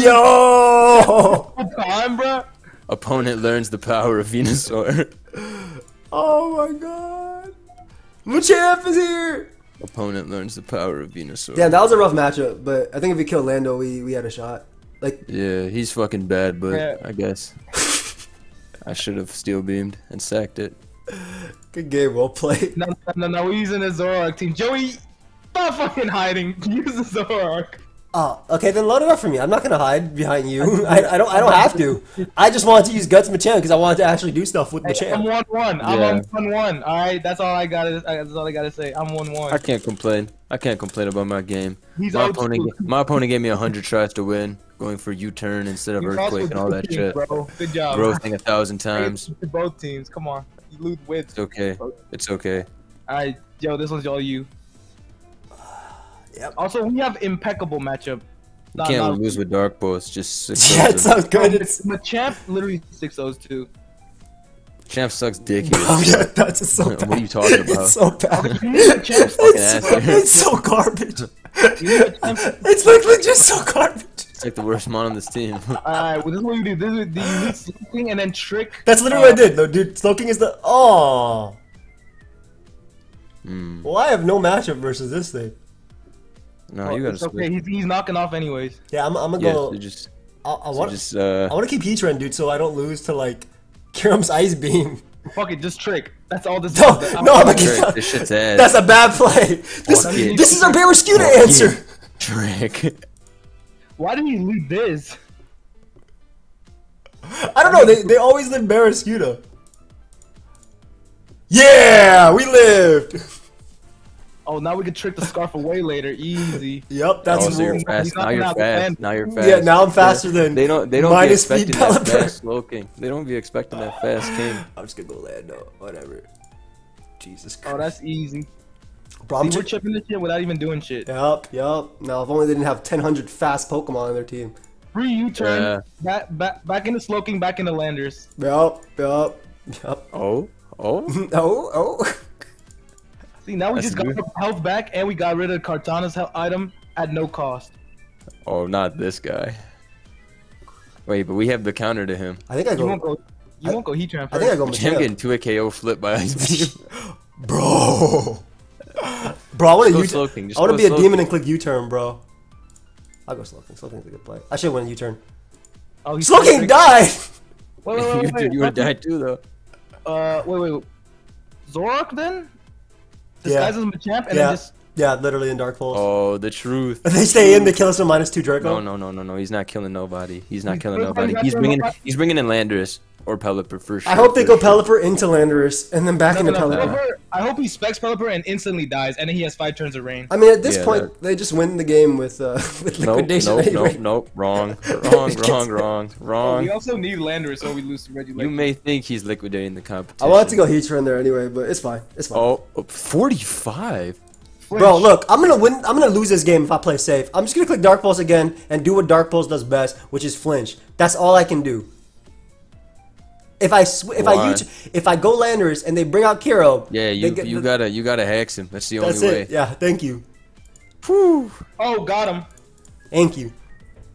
Yo! Time, bro. Opponent learns the power of Venusaur. Oh my god. Machamp is here! Opponent learns the power of Venusaur. Yeah, that was a rough matchup, but I think if we killed Lando, we, we had a shot. Like, Yeah, he's fucking bad, but Yeah. I guess I should have steel beamed and sacked it. good game, well played. No, no, no, no, we're using the Zoroark team. Joey, stop fucking hiding. Use the Zoroark. Oh, okay, then load it up for me. I'm not gonna hide behind you. I, I don't I don't have to. I just wanted to use Guts Machamp because I wanted to actually do stuff with Hey, I'm Machamp. one one. I'm Yeah. on one one. All right, that's all I gotta. That's all I gotta say. I'm one one. I one. can't complain. I can't complain about my game. He's My opponent, my opponent gave me hundred tries to win, going for U-turn instead of You earthquake and all with that both shit. teams, Bro. Good job. Roasting a thousand times. To both teams. Come on. You lose with. It's okay. It's okay. All right, yo, this one's all you. Yep. Also, we have impeccable matchup. You Nah, can't nah, lose with Dark Pulse. Just six Yeah, it votes. sounds good. It's, Machamp literally six those two. Champ sucks dick oh, yeah, that's just so What are you talking about? It's so bad. It's, it's so garbage. It's literally just so garbage. It's like the worst mon on this team. Alright, well, this is what you do. This is the unique sleeping and then trick. That's literally what I did, though, dude. Smoking is the. Oh. Hmm. Well, I have no matchup versus this thing. No, Oh, you gotta it's okay. He's, he's knocking off anyways. Yeah, I'm, I'm gonna Yeah, go. so just, I, I so want. just uh, I want to keep Heatran, dude, so I don't lose to like Kyurem's Ice Beam. Fuck it, just trick. That's all this. No, is. no, I'm gonna Trick, this shit's ass. That's a bad play. This, Fuck this is our Barraskewda Fuck answer. Trick. Why did he leave this? I don't know. They, they always live Barraskewda. Yeah, we lived. Oh, now we can trick the scarf away later. Easy. Yep, that's oh, so you're fast. Now you're fast. fan. Now you're fast. Yeah, now I'm faster than They don't. They don't be expecting that Pelipper. fast smoking. They don't be expecting that fast king. I'm just gonna go Lando. Whatever. Jesus Christ. Oh, that's easy. Bro, I'm See, we're chipping this shit without even doing shit. Yup, yup. Now, if only they didn't have 1,000 fast Pokemon on their team. Free U-turn. Yeah. Back, back, back into Slowking, back into Landers. Yup, yup, yup. Oh. Oh. Oh, oh. See, now we That's just got good. our health back, and we got rid of Kartana's health item at no cost. Oh, not this guy. Wait, but we have the counter to him. I think I You won't go. go. You won't go Heatran first. I think I go Him Machamp. getting two a KO flip by Ice Beam. Bro. Bro, I want to go U- Slowking, just I want to be a Slowking. demon and click U-turn, bro. I'll go Slowking. Slowking's a good play. I should win U turn. Oh, he's Slowking Wait, died! wait, wait, wait. Dude, you would wait. die too, though. Uh, wait, wait. Zoroark then? Yeah. Disguises Machamp and Yeah. then just. Yeah, literally in Dark Pulse. Oh, the truth. If they stay in, they kill us with minus two Draco. No, no, no, no, no. He's not killing nobody. He's not killing killing nobody. nobody, He's bringing. He's bringing in Landorus or Pelipper for sure. I hope they for go sure. Pelipper into Landorus and then back No, no, into no, Pelipper. Pelipper, I hope he specs Pelipper and instantly dies, and then he has five turns of rain. I mean, at this Yeah, point, that- they just win the game with uh, with Nope, liquidation nope, anyway. nope, nope. Wrong, wrong, wrong, wrong, Oh, wrong. we also need Landers, or we lose to Reggie. You may think he's liquidating the competition. I wanted to go Heatran there anyway, but it's fine. It's fine. Oh, 45? Bro, look, I'm gonna win. I'm gonna lose this game if I play safe. I'm just gonna click Dark Pulse again and do what Dark Pulse does best, which is flinch. That's all I can do. If I sw- if I Why? use, if I go Landers and they bring out Kiro, Yeah, you get you gotta you gotta hex him. That's the That's only it. way. Yeah, thank you, Whew. Oh, got him. thank you.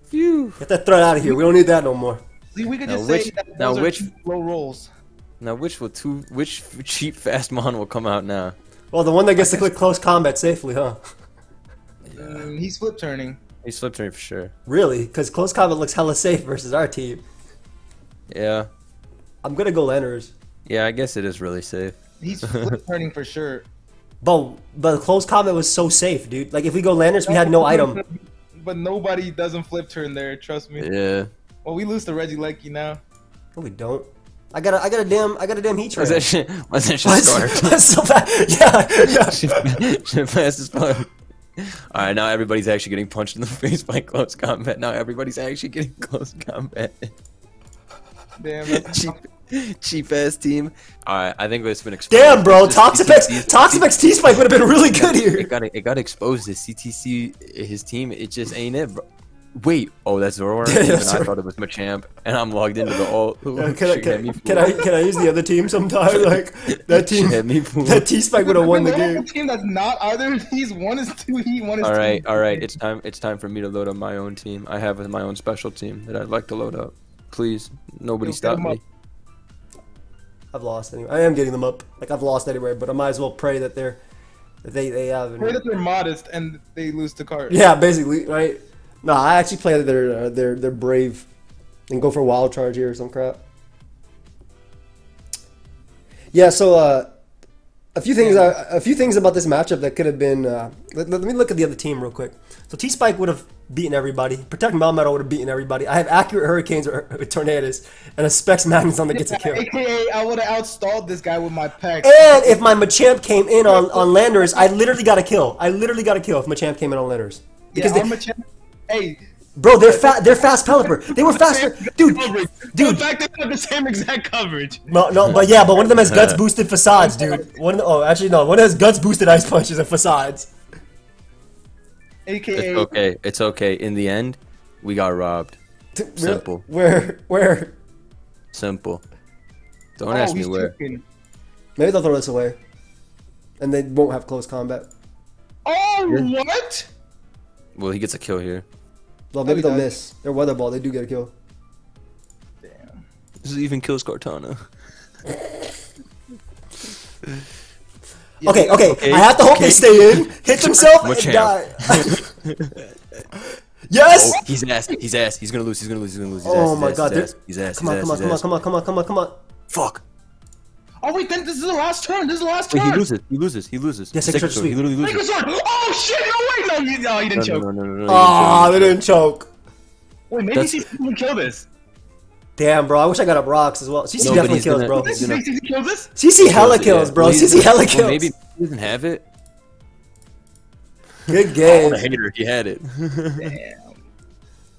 Phew. Get that threat out of here. We don't need that no more. See, we could Now just which- say that now are which- low rolls. Now which will two which cheap fast mon will come out now? Well, the one that gets to click close combat safely, huh? Mm, he's flip turning. He's flip turning for sure. Really? Because close combat looks hella safe versus our team. Yeah. I'm gonna go Landers. Yeah, I guess it is really safe. He's flip turning for sure. But but close combat was so safe, dude. Like if we go Landers, we had no item. But nobody doesn't flip turn there. Trust me. Yeah. Well, we lose to Regieleki now. No, we don't. I got a I got a damn I got a damn Heatran. What's that shit? What's that shit What's- scarred? That's so bad. Yeah, yeah. Shit fast as fuck. Alright, now everybody's actually getting punched in the face by close combat. Now everybody's actually getting close combat. Damn. That's cheap, cheap ass team. Alright, I think it's been exposed. Damn, bro. Just Toxapex CTC Toxapex T Spike would have been really good here. It here. got it got exposed. The CTC, his team, it just ain't it, bro. Wait, oh, that's Zoroark? Yeah, Even that's I thought it was Machamp, and I'm logged into the alt. Uh, can, I, Shit, me, can, can I can I use the other team sometime? Like that team, hit me, that T Spike would have won the Wait, what game. team that's not either of these. One is two heat, one is All two right, heat. all right. It's time. It's time for me to load up my own team. I have my own special team that I'd like to load up. Please, nobody Yo, get stop 'em up. me. I've lost anyway. I am getting them up. Like I've lost anyway, but I might as well pray that they're that they they have. Pray that they're modest and they lose to card. Yeah, basically, right? No, I actually play their uh, they're they're brave and go for wild charge here or some crap. Yeah, so uh, a few things uh, a few things about this matchup that could have been. Uh, let, let me look at the other team real quick. So T Spike would have beaten everybody. Protect Melmetal would have beaten everybody. I have accurate Hurricanes or, or Tornadus, and a Specs Magnezone that gets a kill. AKA, I would have outstalled this guy with my pecs. And if my Machamp came in on, on Landers, I literally got a kill. I literally got a kill if Machamp came in on Landers. Because yeah, they, I'm a champ. Hey, Bro, they're fat. They're fast Pelipper. They were faster, dude. coverage. Dude. In fact, they have the same exact coverage. No, no, but yeah, but one of them has guts boosted facades, dude. One, of the, oh, actually no, one has guts boosted ice punches and facades. AKA, It's okay. It's okay. In the end, we got robbed. Simple. Where, where? Simple. Don't oh, ask me where. tripping. Maybe they'll throw this away, and they won't have close combat. Oh, what? Well, he gets a kill here. Well, maybe he they'll does. miss. They're weather ball. They do get a kill. Damn. This even kills Kartana. Okay, okay, Okay, I have to hope they okay. stay in, hit themselves, and Machamp. die. yes. Oh, he's ass. He's ass. He's gonna lose. He's gonna lose. He's gonna lose. He's Oh ass, my he's god! Ass, they're- he's ass. Come on, come on, ass, come on, he's come on, come on, come on, come on, come on. Fuck. Oh wait, then this is the last turn. This is the last Wait, turn. he loses. He loses. He loses. Yeah, Sacred Sacred Sword, He literally Make a loses. sword. Oh shit! No wait, no, he, no, he didn't no, choke. no, no, no, no. he Ah, didn't they didn't choke. Wait, maybe That's- CC can kill this. Damn, bro, I wish I got up rocks as well. CC No, definitely kills, gonna- bro. he's This gonna- CC kill this. CC hella Yeah. kills, bro. Well, CC hella well, kills. Maybe he doesn't have it. Good What game. a hater. He had it. Damn.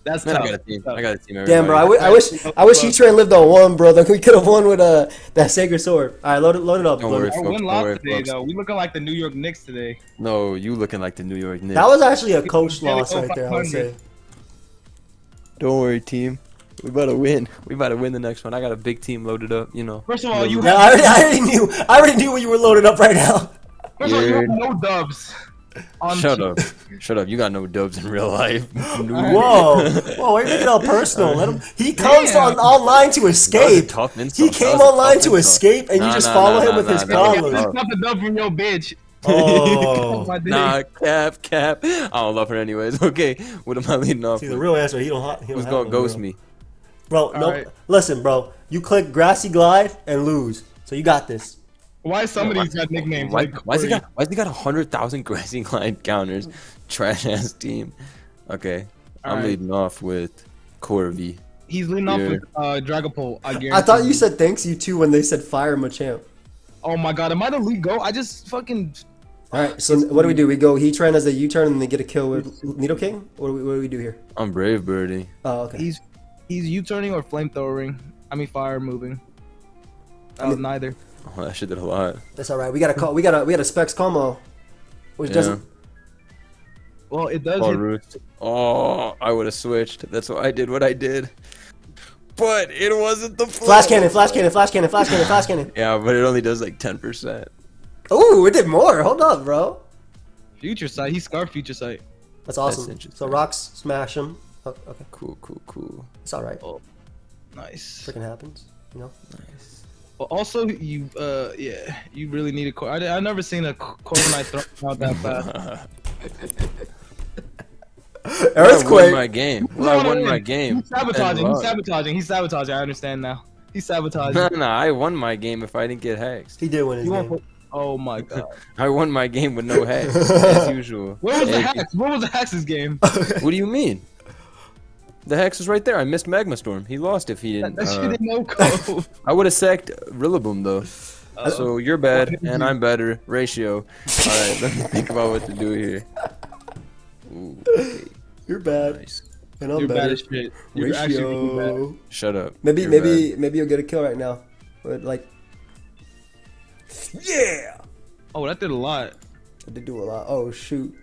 That's Man, I got a team. I got a team. Damn, bro. I, everybody. w- I wish I wish Heatran lived on one, bro. Then we could have won with uh, that sacred sword. All right, load it, load it up. Don't load worry, up. Our folks, win don't lost worry, today, folks. though. We looking like the New York Knicks today. No, you looking like the New York Knicks. That was actually a coach Yeah, loss right there. I would say. Don't worry, team. We about to win. We about to win the next one. I got a big team loaded up. You know. First of all, you Yeah, I already, I already knew. I already knew when you were loaded up right now. First of all, you have no dubs. On Shut up. Shut up. You got no dubs in real life. Whoa, whoa! Why are you making it all personal? Let him. He comes Damn. on online to That was a escape. tough He came online to escape, and you just nah, follow nah, him with nah, his nah, Yeah, problems. nah. Not the dub from your bitch. Oh. Nah, cap, cap. I don't love her anyways. Okay, what am I leading off? See, the real answer, he don't. ha- He don't Who's gonna ghost bro. me? Bro, no. Alright. Listen, bro. You click grassy glide and lose. So you got this. Why somebody's got nicknames? Why? like Why's he got? Why's he got a hundred thousand grassy glide counters? Trash ass team. Okay, I'm Alright. leading off with Corby. He's leading off with uh, Dragapult. I guarantee. I thought you said thanks you too when they said fire Machamp. Oh my god, am I the lead go? I just fucking. All right. So what do we do? We go Heatran as a U-turn and they get a kill with Nidoking. What do we, what do we do here? I'm Brave Birdie. Oh, okay. He's he's U-turning or flamethrowing. I mean, fire moving. I mean, neither. Oh, that shit did a lot. That's all right. We got a call. We got a we got a specs combo, which Yeah. doesn't. Well, it does. Oh, hit- Roost. Oh, I would have switched. That's why I did what I did. But it wasn't the Flash cannon, flash cannon, flash cannon, flash cannon, flash cannon. Yeah, but it only does like ten percent. Oh, it did more. Hold up, bro. Future sight. He scarfed future sight. That's awesome. interesting. so rocks smash him. Oh, okay, Cool, cool, cool. it's all right. Oh, Nice. Freaking happens. You know. Nice. But also, you uh, yeah, you really need a core. I I've never seen a core knight throw out that fast. I won Earthquake. my game. Well, No, I won no, my game. He's sabotaging. He's sabotaging. He's sabotaging. I understand now. He's sabotaging. No, no, I won my game if I didn't get hexed. He did win his You game. won't. Oh my god. I won my game with no hex, as usual. Where was the And- hacks? Where was the hacks game? What do you mean? The hex was right there. I missed Magma Storm. He lost if he didn't. that shit uh, didn't no code. I would have sacked Rillaboom though. Uh, so you're bad and I'm better. Ratio. All right, let me think about what to do here. Ooh, okay, You're bad, nice. and I'm You're bad better. as shit. You're actually really bad. Ratio. Shut up. Maybe You're maybe maybe you'll get a kill right now. But like, yeah, Oh, that did a lot. I did do a lot. Oh shoot.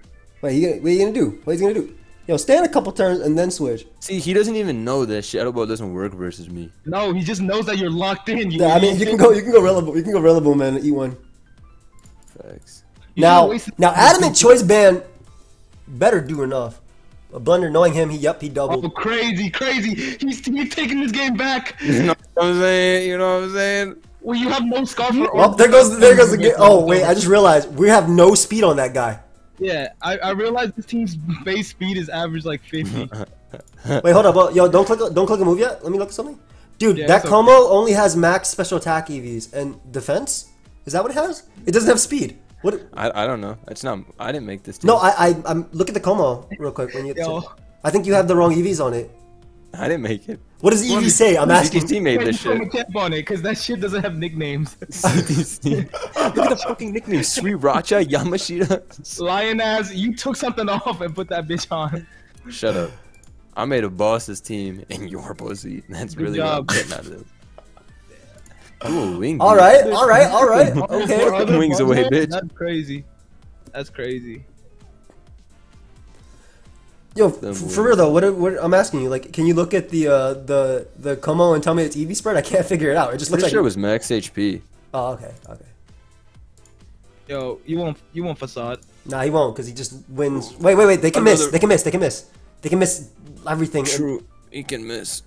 Wait, he what are you gonna do? What are you gonna do? Yo, stand a couple turns and then switch. See, he doesn't even know that Shadow Ball doesn't work versus me. No, he just knows that you're locked in. You Yeah, I mean, you can go, you can go Reliable, you can go Reliable Man and eat one. Facts. You Now, should've now, Adamant Choice Band better do enough. A blunder, knowing him, he yep, he Oh, doubled. crazy, crazy. He's, he's taking this game back. You know what I'm saying? You know what I'm saying? Well, you have no scar for Well, there goes, there goes the game. Oh wait, I just realized we have no speed on that guy. Yeah, I, I realized this team's base speed is average like 50. Wait, hold up, well, yo, don't click, don't click a move yet. Let me look at something. Dude, Yeah, that it's okay. Como only has max special attack EVs and defense. Is that what it has? It doesn't have speed. What? I, I don't know. It's not. I didn't make this. Team. No, I, I, I'm look at the Como real quick when you. Yo. I think you have the wrong EVs on it. I didn't make it. What does the EV say? I'm asking. CTC made this you put shit. a cap on it, because that shit doesn't have nicknames. CTC. Look at the fucking nickname. Sweet Racha Yamashita. Lion ass, you took something off and put that bitch on. Shut up. I made a boss's team in your pussy. That's Good really what I'm getting out of this. Ooh, wing. All right, all right, all right. Okay. other wings away, bitch. That's crazy. That's crazy. Yo, Them f- for real though, what, what I'm asking you, like, can you look at the uh, the the Como and tell me its EV spread? I can't figure it out. It just looks Pretty like. sure it was max HP. Oh, okay, okay. Yo, you won't you won't facade? Nah, he won't because he just wins. Wait, wait, wait. They can miss. They can miss. They can miss. They can miss everything. True. He can miss.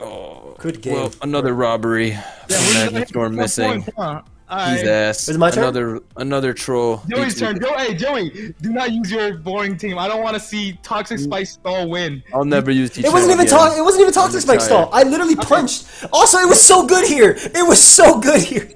Oh. Good game. Well, another robbery. Yeah, we're Magma Storm missing. points, huh? He's Alright. ass. Is it my turn? Another another troll. Joey's turn. me. Joe, hey Joey, do not use your boring team. I don't want to see Toxic Spikes stall win. I'll never use teacher. It wasn't even again. talk. It wasn't even toxic spike stall. I literally punched. Also, it was so good here. It was so good here.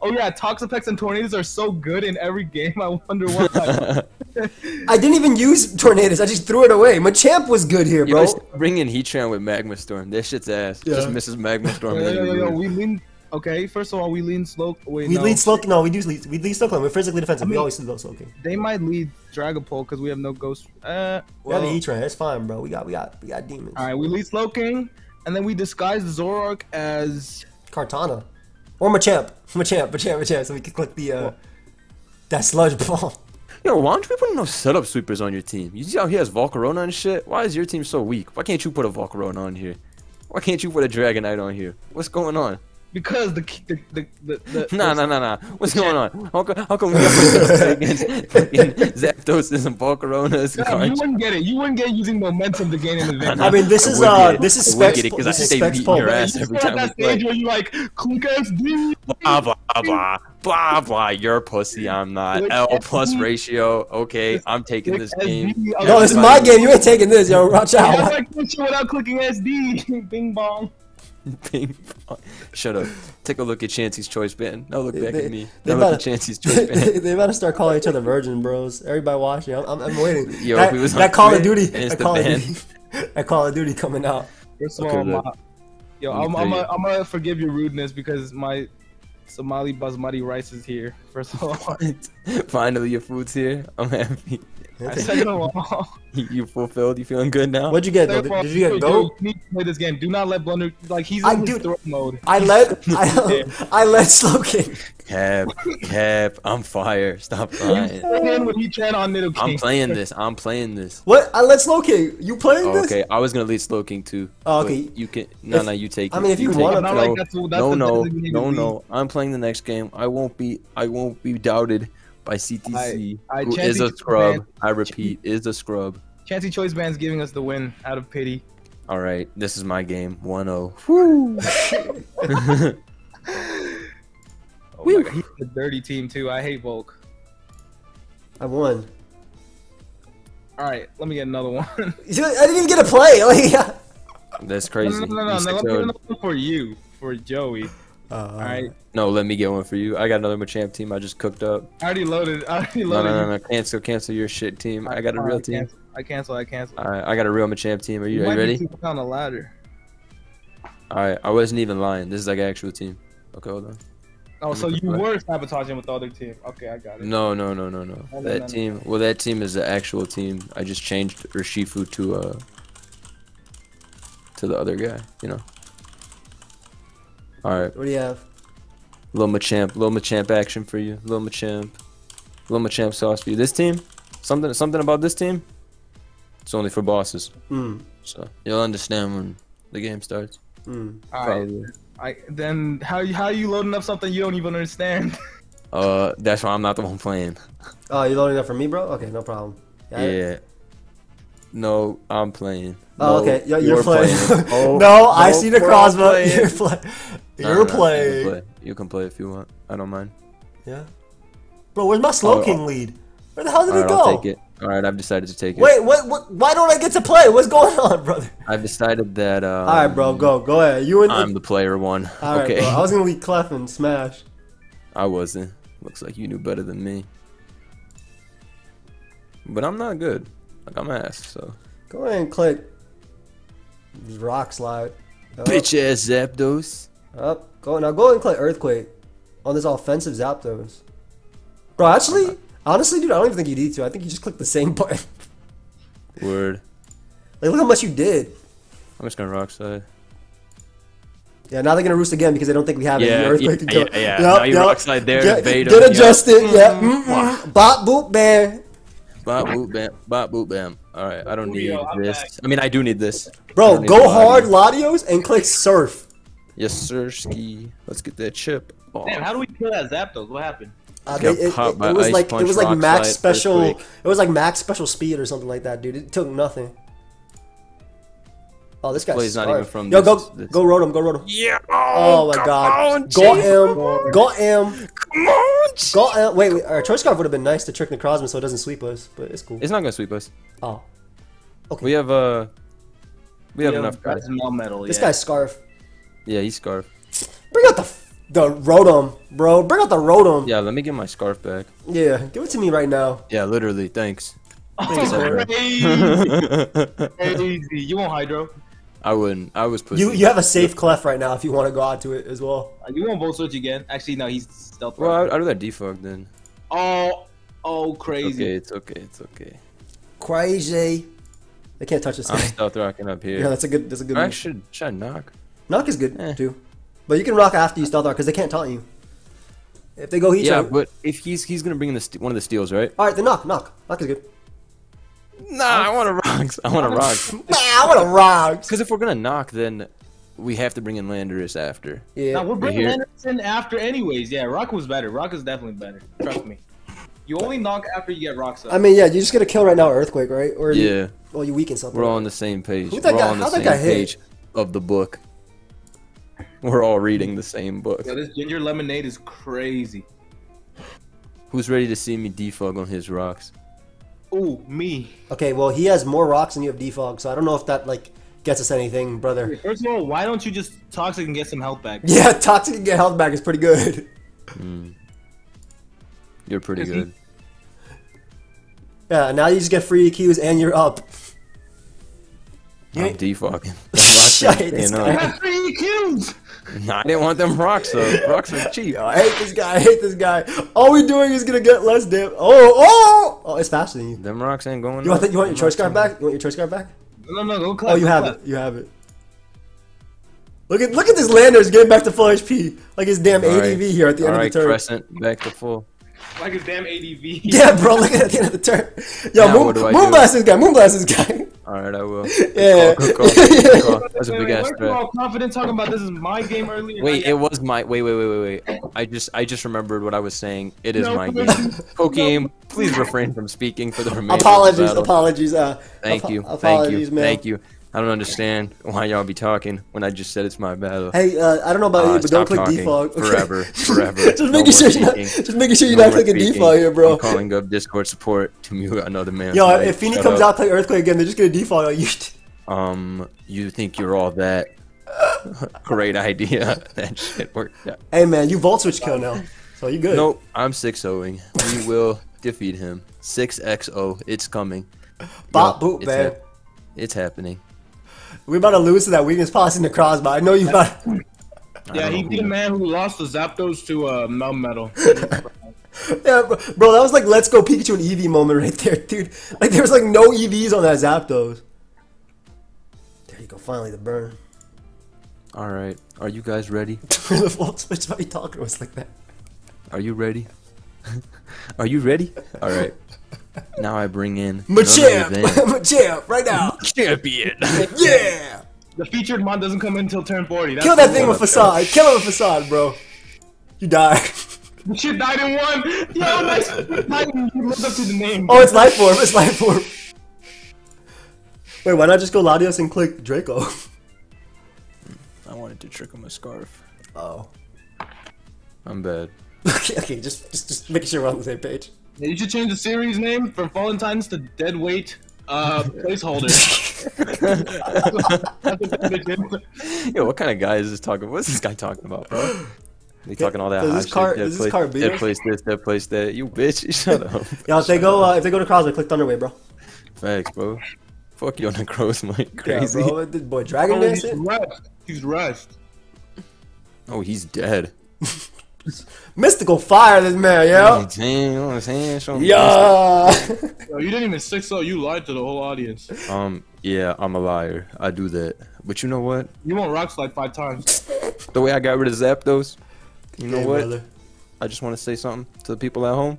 Oh yeah, Toxic Toxapex and Tornadus are so good in every game. I wonder why. I didn't even use Tornadus. I just threw it away. My champ was good here, bro. know, bring in Heatran with Magma Storm. This shit's ass. Yeah. Just misses Magma Storm. yo, yo, yo, yo, we lean. Okay, first of all, we lean slow. Wait, We no. lead slow. No, we do lead. We lead slow. We're physically defensive. we mean- always lead slow. Okay. They might lead Dragapult because we have no ghost. Uh, We have well, the E-Train. It's fine, bro. We got, we got, we got demons. all right, we lead Slowking, and then we disguise Zoroark as Kartana, or Machamp. Machamp. Machamp. Machamp. So we can click the uh, that sludge ball. Yo, why don't you put no setup sweepers on your team? You see how he has Volcarona and shit? Why is your team so weak? Why can't you put a Volcarona on here? Why can't you put a Dragonite on here? What's going on? Because the the the the. the Nah, nah, nah, nah. What's going on? How come, how come we have to against fucking Zapdos and Volcaronas? Yeah, you wouldn't get it. You wouldn't get using momentum to gain an advantage. I mean, this is would uh, this is specs. get it 'cause I is specs Paul. your ass every time at we that play. stage where you like click SD. Blah blah blah blah blah. You're pussy. I'm not. L plus ratio. Okay, I'm taking this game. Yo, this is my game. You ain't taking this, yo. Watch How out. I click you without clicking SD? Bing bong. Ping pong. Shut up. Take a look at Chansey's choice band. Now look back They- at me. they Now look at better- Chansey's choice band. they better start calling each other virgin bros. Everybody watching. I'm, I'm, I'm waiting. Yo, that, we was that Call of Duty. That Call of. Duty. That Call of Duty coming out. First of Okay, all, yo, I'm, I'm, gonna, I'm gonna forgive your rudeness because my Somali basmati rice is here. First of all, Finally, your food's here. I'm happy. second of all, You you fulfilled. You feeling good now? What'd you get though? Did, did you get yo, go? You need to play this game. Do not let Blunder like he's in his dude, throat mode. I let I, I let Slowking. Cap, cap. I'm fire. Stop You lying. stayed in with Heatran on Nidoking. I'm playing this. I'm playing this. What? I let Slowking. You playing Oh, this? okay, I was gonna lead Slow King too. Oh, okay. You can. No, If- no, you take. I it. mean, if you take wanna it. Not play- like that's, that's no, no, no, no. I'm playing the next game. I won't be. I won't be doubted by CTC, I- I who chance is a scrub. ban- I repeat, is a scrub. Chansey Choice Band's giving us the win out of pity. All right, this is my game. 1-0. Oh my God, he's a dirty team too. I hate Volk. I won. All right, let me get another one. I didn't even get a play. Like, That's crazy. no, no, no, You no, Let me get another one for you, for Joey. Uh, All right, No, let me get one for you. I got another Machamp team I just cooked up. I already loaded. I already No, loaded. no, no, no. no. Cancel, cancel your shit team. I got a real right, team. Cancel. I cancel. I cancel. All right, I got a real Machamp team. Are you, are might you ready? too high on the ladder. All right, I wasn't even lying. This is like an actual team. Okay, hold on. Oh, so you were sabotaging with the other team. Okay, I got it. No, no, no, no, no. No, no, That no, no. team. Well, that team is the actual team. I just changed Urshifu to uh to the other guy. You know. All right, what do you have? little Machamp, little Machamp action for you. Little Machamp, little Machamp sauce for you. This team, something, something about this team. It's only for bosses. Mm. So you'll understand when the game starts. Mm. All right. Probably. I then how you how you loading up something you don't even understand? Uh, that's why I'm not the one playing. Oh, you loading up for me, bro? Okay, no problem. Yeah. No, I'm playing. Oh, No, okay. Yo, you're, playing. Oh, no, I see the crossbow. You're, play- you're no, no, You can, playing. play. you can play if you want. I don't mind. Yeah. Bro, where's my slow Oh, king lead? Where the hell did right, it go? I'll take it. All right, I've decided to take it. Wait, what, what? Why don't I get to play? What's going on, brother? I've decided that. Um, All right, bro, go, go ahead. You and I'm the player one. All right, okay. bro. I was gonna lead Clef and Smash. I wasn't. Looks like you knew better than me. But I'm not good. Like I'm ass. So. Go ahead and click. Rock slide. Up, Bitch ass Zapdos. Up. Go now. Go ahead and click Earthquake on this offensive Zapdos. Bro, actually, honestly, dude, I don't even think you need to. I think you just click the same button. Word. like, look how much you did. I'm just gonna rock slide. Yeah, now they're gonna roost again because they don't think we have Yeah, any earthquake to yeah, kill. yeah, yeah. Now you rock slide there, Get, bait 'em, get yeah. adjusted. Yeah. Mm-mm. Bop boop bam. Bop boop bam. Bop boop bam. All right, I don't need Yo, this. back. I mean, I do need this. Bro, need go hard, body. Latios, and click Surf. Yes, sir, ski. Let's get that chip. Oh, Damn, how do we kill that Zapdos? What happened? Uh, Got they- it, popped it- by it was like it was like max special. It was like max special speed or something like that, dude. It took nothing. Oh, this guy's Play's not even from Yo, this- go this- go road him, go road him. Yeah. Oh my god. On, go Chief. him, go him, Come on. Chief. go him. Wait, wait, our choice scarf would have been nice to trick Necrozma so it doesn't sweep us, but it's cool. It's not gonna sweep us. Oh, okay. We have uh. We have Yeah, enough. That's metal. this yeah. guy's scarf. Yeah, he's scarf. Bring out the f- the Rotom, bro. Bring out the Rotom. Yeah, let me get my scarf back. Yeah, give it to me right now. Yeah, literally. Thanks. Oh, crazy. crazy. You want Hydro? I wouldn't. I was pussy. You you have a safe clef right now if you want to go out to it as well. Uh, You want Volt Switch again? Actually, no, he's stealth. Well, rocket. I, I do that defog then. Oh, oh, crazy. okay. It's okay. It's okay. Crazy. They can't touch this I'm stealth rocking up here. Yeah, that's a good. That's a good. Or move. actually, should I knock? Knock is good Eh. too, but you can rock after you stealth rock because they can't taunt you. If they go heat Yeah, shot- but if he's he's gonna bring in the st- one of the steals, right? all right, then knock, knock, knock is good. Nah, I want to rocks. I want to rocks. Nah, I want to rocks. Because if we're gonna knock, then we have to bring in Landorus after. Yeah, Now we're bringing here. Anderson after, anyways. Yeah, Rock was better. Rock is definitely better. Trust me. You only knock after you get rocks up. I mean, yeah, you just get a kill right now, earthquake, right? Or you, Yeah, well, you weaken something. we're all on the same page. Who'd that we're guy- all on the how'd that same guy hit? page of the book. We're all reading the same book. Yo, this ginger lemonade is crazy. Who's ready to see me defog on his rocks? Ooh, me. Okay, well, he has more rocks than you have defog, so I don't know if that like gets us anything, brother. First of all, why don't you just toxic and get some health back? Yeah, toxic and get health back is pretty good. Hmm. You're pretty good. Yeah, now you just get free EQs and you're up. You I'm ain't- defogging. I hate this You know? guy. That's three kills. I didn't want them rocks though. Rocks are cheap. Yo, I hate this guy. I hate this guy. All we doing is gonna get less damage. Oh, oh, oh! It's faster than you. Them rocks ain't going. You want up. You want your choice card back? You want your choice card back? No, no, go Oh, you have it. You have it. Look at look at this Landers getting back to full HP, like his damn All ADV right. here at the end All of the turn. Crescent back to full. Like his damn ADV. Yeah, bro. Look at the end of the turn. Yo, Now moon, what do moonblast this guy. Moonblast this guy. All right, I will. Yeah. Good call, good call, good call. That's a Wait, big wait, ass weren't threat. all confident talking about this is my game earlier? Wait, it was my. Wait, wait, wait, wait, wait. I just, I just remembered what I was saying. It is No, my no, game. Pokemon, please refrain from speaking for the remainder. Apologies. Of the battle. Apologies. Uh, Thank apo- you, thank you, man. thank you. I don't understand why y'all be talking when I just said it's my battle. Hey, uh, I don't know about Uh, you, but don't click defog. okay? Forever, forever. just No making sure you're not, just making sure you're No not clicking speaking. defog here, bro. I'm calling up Discord support to mute another man. Yo, if Fini comes out play Earthquake again, they're just gonna defog on you. um, you think you're all that? Great idea. that shit worked out. Hey man, you volt switch kill now, so you good. Nope, I'm 6 0ing. We will defeat him. 6XO. It's coming. Bop Yo, boop, it's man. hap- it's happening. We're about to lose to that weakness policy in the crossbar. I know you about. I Yeah, don't he know be the man who lost the Zapdos to uh, Melmetal. yeah, bro, bro, that was like let's go Pikachu and Eevee moment right there, dude. Like there was like no EVs on that Zapdos. There you go, finally the burn. All right. Are you guys ready? the volt switch, why are you talking to us like that? Are you ready? Are you ready? All right. Now I bring in none Machamp! Machamp, right now! champion. Yeah! The featured mod doesn't come in until turn 40. That's Kill that thing with facade. Kill him with facade, bro. You die. The shit died in one. Yo, nice. Titan, you lived up to the name. Oh, it's life form. It's life form. Wait, why not just go Latios and click Draco? I wanted to trick him a scarf. Oh. I'm bad. Okay, okay, just, just just making sure we're on the same page. Yeah, you should change the series name from Fallen Titans to Dead Weight uh, Placeholder. What. Yo, what kind of guy is this talking? What's this guy talking about, bro? He talking all that Does hot this shit. car- that does this car beat that place this, that place that. You bitch, shut up. Yo, if they go uh, if they go to Crossway, click Thunderwave, bro. Thanks, bro. Fuck you on the cross, Mike. Crazy. Yeah, Crazy. bro. This boy Dragon Oh, he's dancing. rest. He's rest. Oh, he's dead. Mystical fire, this man, yo. what saying? You know what I'm saying? Show Yeah. Yo, you didn't even six so you lied to the whole audience. Um, yeah, I'm a liar. I do that. But you know what? You won't rock slide five times. The way I got rid of Zapdos, you know Yeah, what? brother. I just want to say something to the people at home.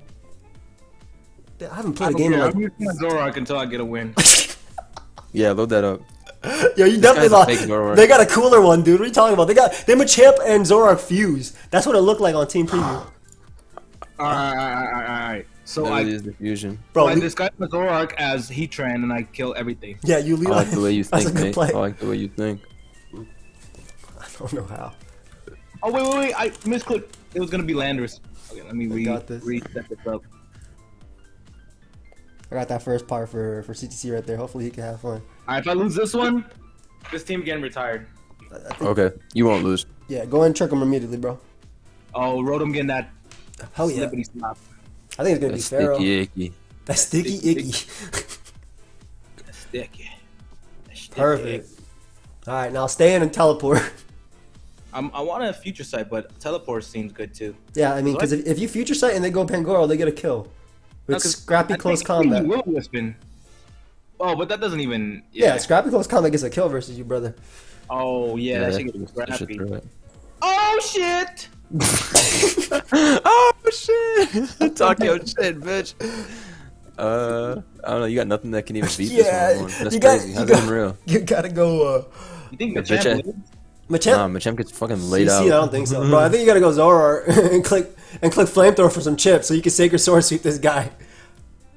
I haven't played a game in am like. using my Zoroark until I get a win. Yeah, load that up. Yo, you definitely lost. They got a cooler one, dude. What are you talking about? They got they Machamp and Zoroark fuse. That's what it looked like on Team Preview. Alright, alright, alright, alright. So That I, is the fusion. Bro, so I you- disguise my Zoroark as Heatran and I kill everything. yeah, you leave. I like the way you think, good mate. play. I like the way you think. I don't know how. Oh wait, wait, wait! I misclicked. It was gonna be Landorus. Okay, let me re got this. reset this up. I got that first part for for CTC right there. Hopefully he can have fun. Alright, if I lose this one, this team getting retired. I, I think, Okay, you won't lose. Yeah, go ahead and trick him immediately, bro. Oh, Rotom getting that Hell yeah. slippity slap. I think it's gonna That's be Pharaoh. sticky icky. That's sticky Sticky icky. That's sticky. That's sticky. Perfect. All right, now stay in and teleport. I'm, I want a future sight, but teleport seems good too. yeah, I mean, because if, if you future sight and they go Pangoro, they get a kill. With No, With 'cause scrappy I close think combat. Will Wispin. Oh, but that doesn't even. Yeah. Yeah. scrappy close combat gets a kill versus you, brother. Oh yeah, that should get should- that should scrappy. Oh shit! oh shit! Talk your shit, bitch. Uh, I don't know. You got nothing that can even beat Yeah, this one. That's you got- crazy. you How's got- it real? You gotta go. Uh, You think Yeah, the champ? bitch, wins? Machamp. Nah, Machamp gets fucking laid CC, out. I don't think so, bro. I think you gotta go Zoroark and click and click flamethrower for some chips so you can sacred sword sweep this guy,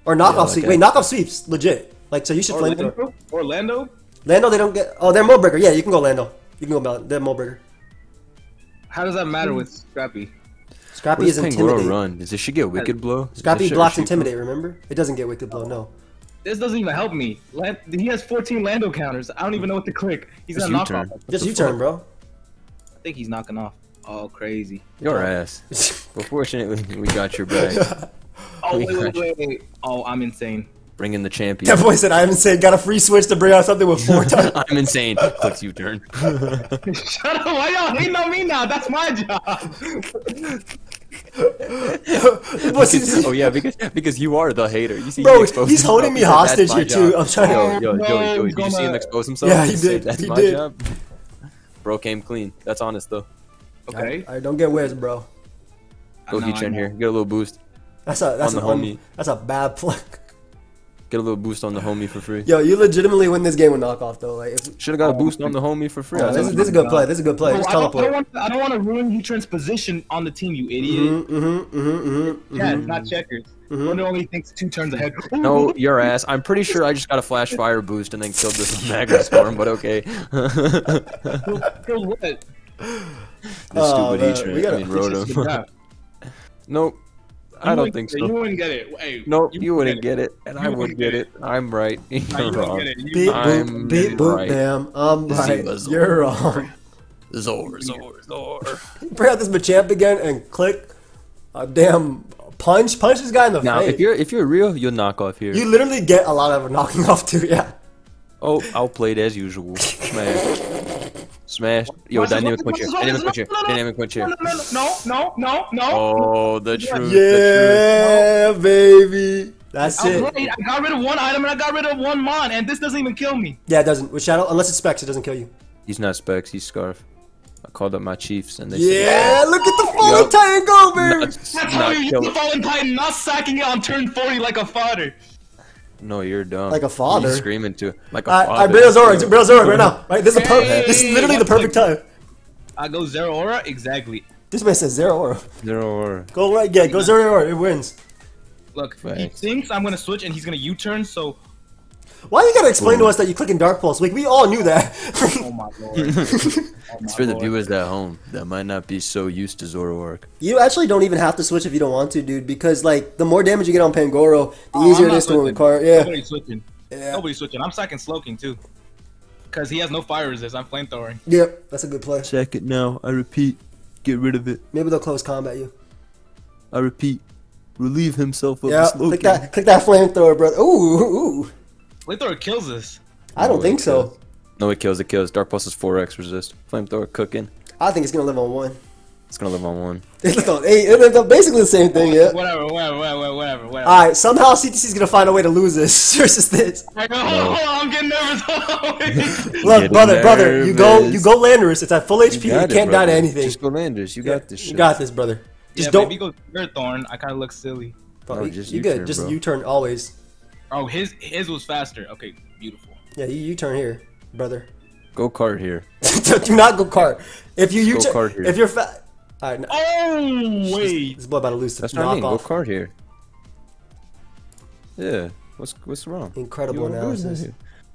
or knockoff like sweep. a- Wait, knockoff sweeps legit. Like so, you should flamethrower. Orlando? Orlando? Lando, they don't get. Oh, they're Moldbreaker. Yeah, you can go Lando. You can go. Mel- They're Moldbreaker. How does that matter hmm. with Scrappy? Scrappy What is does Pangoro intimidate. run? Does she get wicked blow? Is that Scrappy blocks she- intimidate. Remember? It doesn't get wicked blow. No. This doesn't even help me. Lan- he has 14 Lando counters. I don't even know what to click. He's Just gonna knock U-turn. off. Just you turn, bro. I think he's knocking off. Oh, crazy. Your ass. But fortunately, we got your back. Oh, wait, wait, wait, wait. Oh, I'm insane. Bring in the champion. that boy said, "I'm insane. Got a free switch to bring out something with four times." I'm insane. Clicks U turn. Shut up! Why y'all hating on me now? That's my job. What's his- oh yeah, because because you are the hater. You see, Bro, he he's holding me himself. He hostage here, my too. I'm trying to- Yo, yo, yo, yo, No, Did you see him expose himself? Yeah, he said, did. That's He my did. job. Bro came clean. That's honest though. Okay. I, I don't get whiz, bro. Go I know, Heatran here. Get a little boost. That's a that's On an un- homie. that's a bad play. Get a little boost on the homie for free. Yo, you legitimately win this game with knockoff though. Like, if, Should have got a boost on the homie for free. oh, this, is, this is a good play. This is a good play. Bro, Just I, don't, I, teleport. don't want, I don't want to ruin U-Turn's position on the team, you idiot. Mm-hmm, mm-hmm, mm-hmm, mm-hmm. Yeah, not checkers. Mhm. Wonder only thinks two turns ahead. No, your ass. I'm pretty sure I just got a flash fire boost and then killed this Magma Storm, but okay. Kills what? This Oh, stupid man, we gotta I mean, fix This is Rotom. bad. nope. I don't think get it. You so. wouldn't get it. Hey, Nope, you wouldn't get it, and I wouldn't get get it. I'm right. You You're wouldn't wrong. get it. You- Beat I'm boop, beat boop, right. I'm right. You're wrong. Zor, Zor, Zor. Bring out this Machamp again and click a damn punch. Punch this guy in the Now, face. if you're if you're real, you'll knock off here. you literally get a lot of knocking off too. Yeah. Oh, I'll play it as usual. Smash. Smash. Yo, Watch dynamic watch quench here. Dynamic this, quench here. no, no, no, Dynamic quench here. No, no, no, no, no, no. Oh, the truth. The Yeah, baby. That's I was it. right. I got rid of one item and I got rid of one mon, and this doesn't even kill me. Yeah, it doesn't. With Shadow, unless it's Specs, it doesn't kill you. He's not Specs, he's Scarf. I called up my chiefs and they Yeah, said, oh, look at the fallen Yup. titan go, baby. not, That's how you use kill the it. fallen titan, not sacking it on turn 40 like a fodder. No, you're dumb. Like a father. you screaming to like a Alright, father. alright, bring those Zorg, bring those Zorg right now. Right, this is the per- Hey, this is literally the one perfect time. I go zero aura exactly. This man says zero aura. Zero or Go right, yeah, go zero aura. It wins. Look, he Thanks. thinks I'm gonna switch and he's gonna U-turn. So, Why you gotta explain to us that you click in Dark Pulse? Like we all knew that. oh my lord. Oh my It's for the lord. viewers at home that might not be so used to Zoroark. you actually don't even have to switch if you don't want to, dude. Because like the more damage you get on Pangoro, the Oh, easier I'm it not is to win switching. card. Yeah. Nobody's switching. Yeah. Nobody's switching. I'm sacking Slowking too. Cause he has no fire resist. I'm flamethrowing. Yep, that's a good play. Check it now. I repeat. Get rid of it. Maybe they'll close combat you. I repeat. Relieve himself of Yeah, the slow click that, click that flamethrower, brother. Ooh, ooh, ooh. Flamethrower kills us. I don't No, think so. kills. No, it kills. It kills. Dark Pulse is 4x resist. Flamethrower cooking. I think it's gonna live on one. It's gonna live on one. They live on eight. They're basically the same thing, yeah. Whatever, whatever, whatever, whatever, whatever. All right, somehow CTC's gonna find a way to lose this versus this. I go, hold on, I'm getting nervous. Look, Get brother, brother, you go, you go Landorus. It's at full HP. You, got it, can't die to anything. Just go Landers. You got this shit. You got this, brother. Just yeah, don't. But if he goes Spirit Thorn, I kind of look silly. No, you, just you U-turn, good. Just. U-turn always. Oh, his his was faster. Okay, beautiful. Yeah, you U-turn here, brother. Go cart here. Do not go cart. If you Just go U-turn, cart here. if you're fat. All right, no, Oh wait. this boy about to lose to That's what I mean. Go knockoff. cart here. Yeah. What's what's wrong? Incredible You analysis.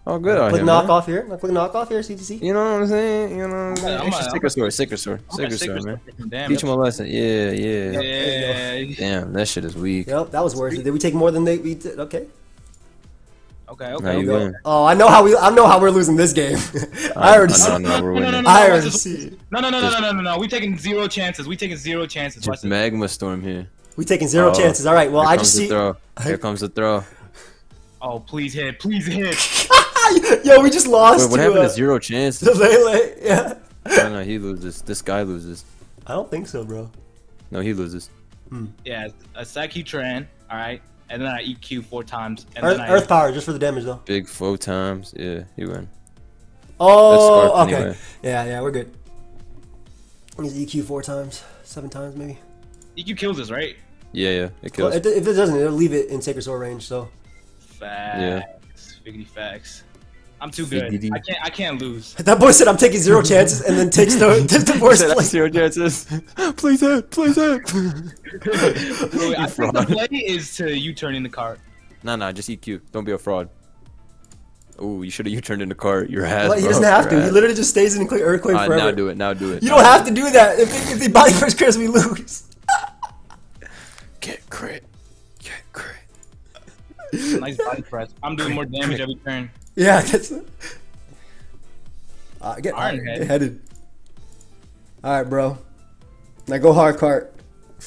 Oh, good out Click here, man. knockoff here. Click knockoff here, CTC. You know what I'm saying? You know what I'm saying? I'm Extra a- sticker sword, sticker sword, I'm gonna sticker sword, man. Damn. Teach him a lesson. Yeah, yeah. Yeah. Damn, that shit is weak. Yep, that was worse. Did we take more than they we did? Okay. Okay. Okay. okay. Oh, I know how we. I know how we're losing this game. I already I see. know, no, No, no, no, no, I already see. No, no, no, no, no, no, no, no. We taking zero chances. We taking zero chances. Just this. magma storm here. We taking zero Oh, chances. All right. Well, I just see. throw. Here comes the throw. Oh, please hit. Please hit. Yo, we just lost. Wait, what to, happened uh, to zero to chances? Lele. Yeah. No, no, he loses. This guy loses. I don't think so, bro. No, he loses. Yeah, a Saki Tran. All right. And then I EQ four times. And Earth, then I Earth power just for the damage though. Big four times. Yeah, you win. Oh, Scarf okay. anyway. Yeah, yeah, we're good. He's EQ four times, seven times maybe. EQ kills us, right? Yeah, yeah, it kills. if if it doesn't, it'll leave it in Sacred Sword range. So Facts. Yeah. Figgity facts. I'm too good. I can't. I can't lose. that boy said, "I'm taking zero chances," and then takes the takes the worst play. zero chances. please hit, please hit. Wait, I think the play is to U-turn in the cart. Nah, nah, just EQ. Don't be a fraud. Ooh, you should have U-turned in the cart. Your ass. But he doesn't have to. Your He literally just stays in Quick Earthquake Alright, forever. now do it. Now do it. You now don't do have to do that. If they, if they body first curse, we lose. Get crit. Get crit. Nice body press. I'm doing more damage every turn. Yeah, that's. Uh, get, Ironhead. get headed. All right, bro. Now go hard cart.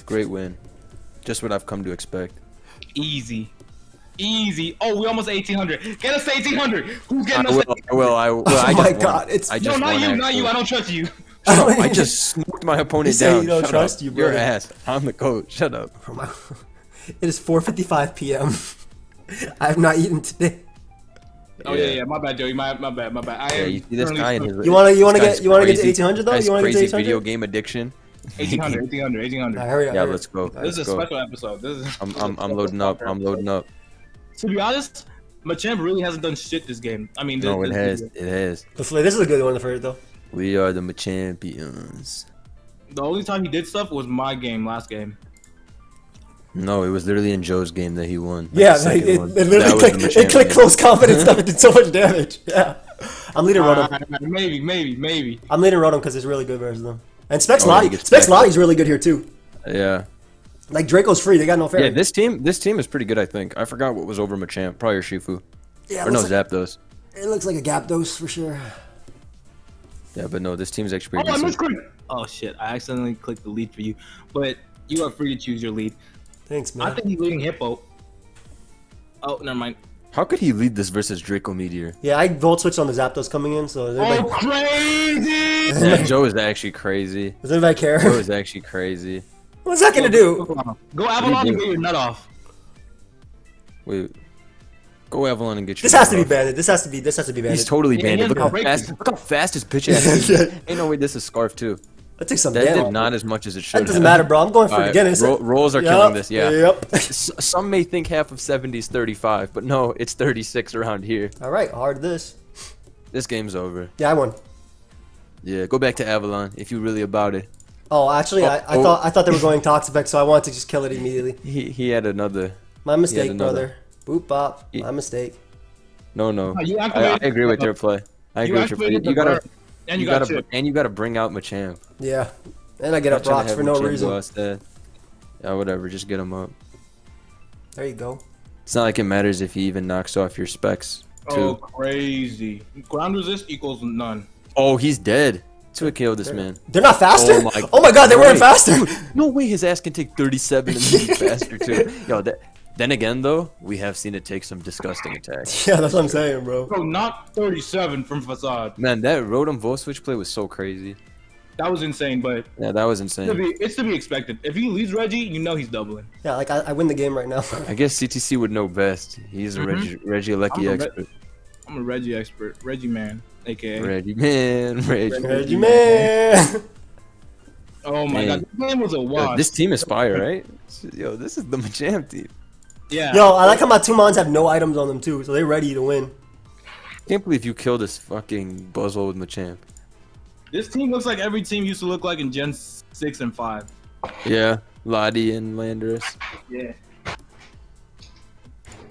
Great win. Just what I've come to expect. Easy. Easy. Oh, we almost 1800. Get us to 1800. Who's I getting us will. to I will. I will. Oh I my just won. God, it's- I No, just not won, you, not actually. you. I don't trust you. Shut up. I just smoked my opponent You say down. you don't Shut trust up. you, Your ass. I'm the coach. Shut up. It is 4:55 p.m. I have not eaten today. Oh yeah, yeah. My bad, Joey. My my bad, my bad. I Yeah, you see this guy in his. You wanna- you wanna get- you wanna get to 1800 though? You wanna get to crazy 1800? video game addiction. 1800, 1800, 1800. All right, hurry up. Yeah, hurry let's go. This Let's is a go. special episode. This is. I'm, I'm, I'm loading up. I'm loading up. To be honest, Machamp really hasn't done shit this game. I mean, No, this, it this has. It has. The fl- This is a good one for it though. We are the champions. The only time he did stuff was my game last game. No, it was literally in Joe's game that he won. Like, Yeah, the like, second it, one. it literally clicked, it clicked Machamp close confidence stuff. It did so much damage. Yeah, I'm leading Rotom. Alright, alright, maybe, maybe, maybe. I'm leading Rotom because it's really good versus them. And Specs Oh, Lottie, he Specs. Lottie's really good here too. Yeah. Like Draco's free. They got no fairy. Yeah, this team, this team is pretty good. I think. I forgot what was over Machamp. Probably Shifu. Yeah, it Or no, looks, like, Zapdos. it looks like a gap dose for sure. Yeah, but no, this team's actually Oh, pretty I decent. Oh shit! I accidentally clicked the lead for you, but you are free to choose your lead. Thanks, man. I think he's leading Hippo. Oh, never mind. How could he lead this versus Draco Meteor? yeah, I volt switched on the Zapdos coming in. So does Oh, crazy! Yeah, Joe is actually crazy. does anybody care? Joe is actually crazy. What's that gonna do? Go Avalon do? and get your nut off. Wait. Go Avalon and get your. This has to be banned. This has to be. This has to be banned. He's totally Yeah, banned. he Look has how a break. fast. Look how fast his pitch is. Ain't no way this is Scarf too. That takes some That damage. did not as much as it should. That doesn't have. matter, bro. I'm going for All the right, Guinness. ro- rolls are Yup, killing this. Yeah. Yep. S- some may think half of 70 is 35, but no, it's 36 around here. All right, hard this. This game's over. Yeah, I won. Yeah, go back to Avalon if you really about it. Oh, actually, oh, I, I oh. thought I thought they were going Toxapex, so I wanted to just kill it immediately. He he had another. My mistake, another. brother. Boop bop. He- My mistake. No, no. No, you I, I agree with your play. I You agree with your play. You gotta, burn, and you you, got gotta, and you gotta bring out Machamp. Yeah. And I get Not up rocks for no Machamp go reason. outside. Yeah, whatever. Just get him up. There you go. It's not like it matters if he even knocks off your specs. Oh, crazy. Ground resist equals none. Oh, he's dead. To kill this man. They're not faster? Oh my- Oh my god, they weren't Right. faster! No way his ass can take 37 and be faster too. Yo, that, then again though, we have seen it take some disgusting attacks. yeah, that's what I'm saying, bro. Bro, not 37 from Facade. Man, that Rotom Volt Switch play was so crazy. That was insane, but Yeah, that was it's to, insane. be, it's to be expected. If he leaves Reggie, you know he's doubling. Yeah, like I, I win the game right now. I guess CTC would know best. He's a Mhm. Reggie, Reggie I'm a Lecky Re- expert. I'm a Reggie expert. Reggie man, aka. Reggie man, Reggie. Reggie. Reggie man! Oh my Man. god, this game was a Yo, wash. this team is fire, right? Yo, this is the Machamp team. Yeah. Yo, I like how my two mons have no items on them too, so they're ready to win. Can't believe you killed this fucking Buzzwole with Machamp. This team looks like every team used to look like in Gen 6 and 5. Yeah, Lati and Landorus. Yeah.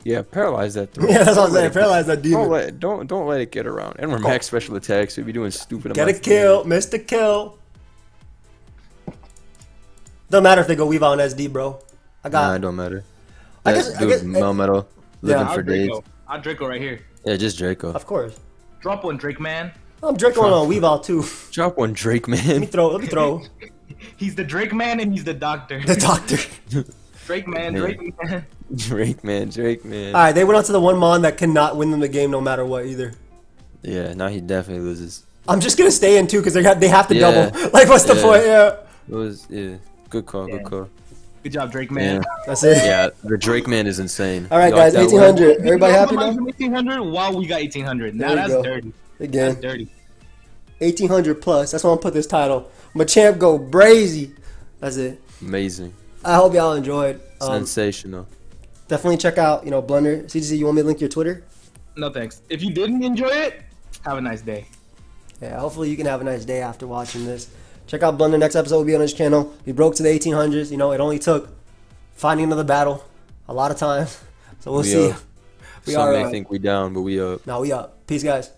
Yeah, paralyze that throw. Yeah, that's what I'm Don't let saying. it- Paralyze that Don't let don't don't let it get around. And we're max special attacks, so we be doing stupid. Get a amounts of kill, Mr. Kill. Don't matter if they go Weave on SD, bro. I got. Nah, it don't matter. I That guess- I dude, guess- Melmetal, uh, living I'll for days. Draco. I'll Draco right here. Yeah, just Draco. Of course. Drop one, Drake man. I'm Draco on Weavile too. Drop one Drake, man. Let me throw. Let me throw. He's the Drake man and he's the doctor. The doctor. Drake man, Man. Drake man. Drake, man. Drake, man. All right, they went on to the one mon that cannot win them the game no matter what either. Yeah, now he definitely loses. I'm just gonna stay in two because they have they have to Yeah. double. Like, what's the Yeah. point? Yeah. It was yeah, good call, good call. Good job, Drake man. Yeah, That's it. yeah. The Drake man is insane. All right, You guys. that 1800. Everybody happy now? 1800 Wow, we got 1800. Now that's go. dirty. Again, That's dirty. 1800 plus. That's why I'm gonna put this title. Machamp go brazy. That's it. Amazing, I hope y'all enjoyed. Um, sensational. definitely check out, you know, Blunder. CTC, you want me to link your Twitter? No thanks. If you didn't enjoy it, have a nice day. Yeah, hopefully you can have a nice day after watching this. Check out Blunder. Next episode will be on his channel. We broke to the 1800s. You know, it only took finding another battle a lot of times. So we'll We see. up. We Some are may up. think we down, but we up. Now we up. Peace, guys.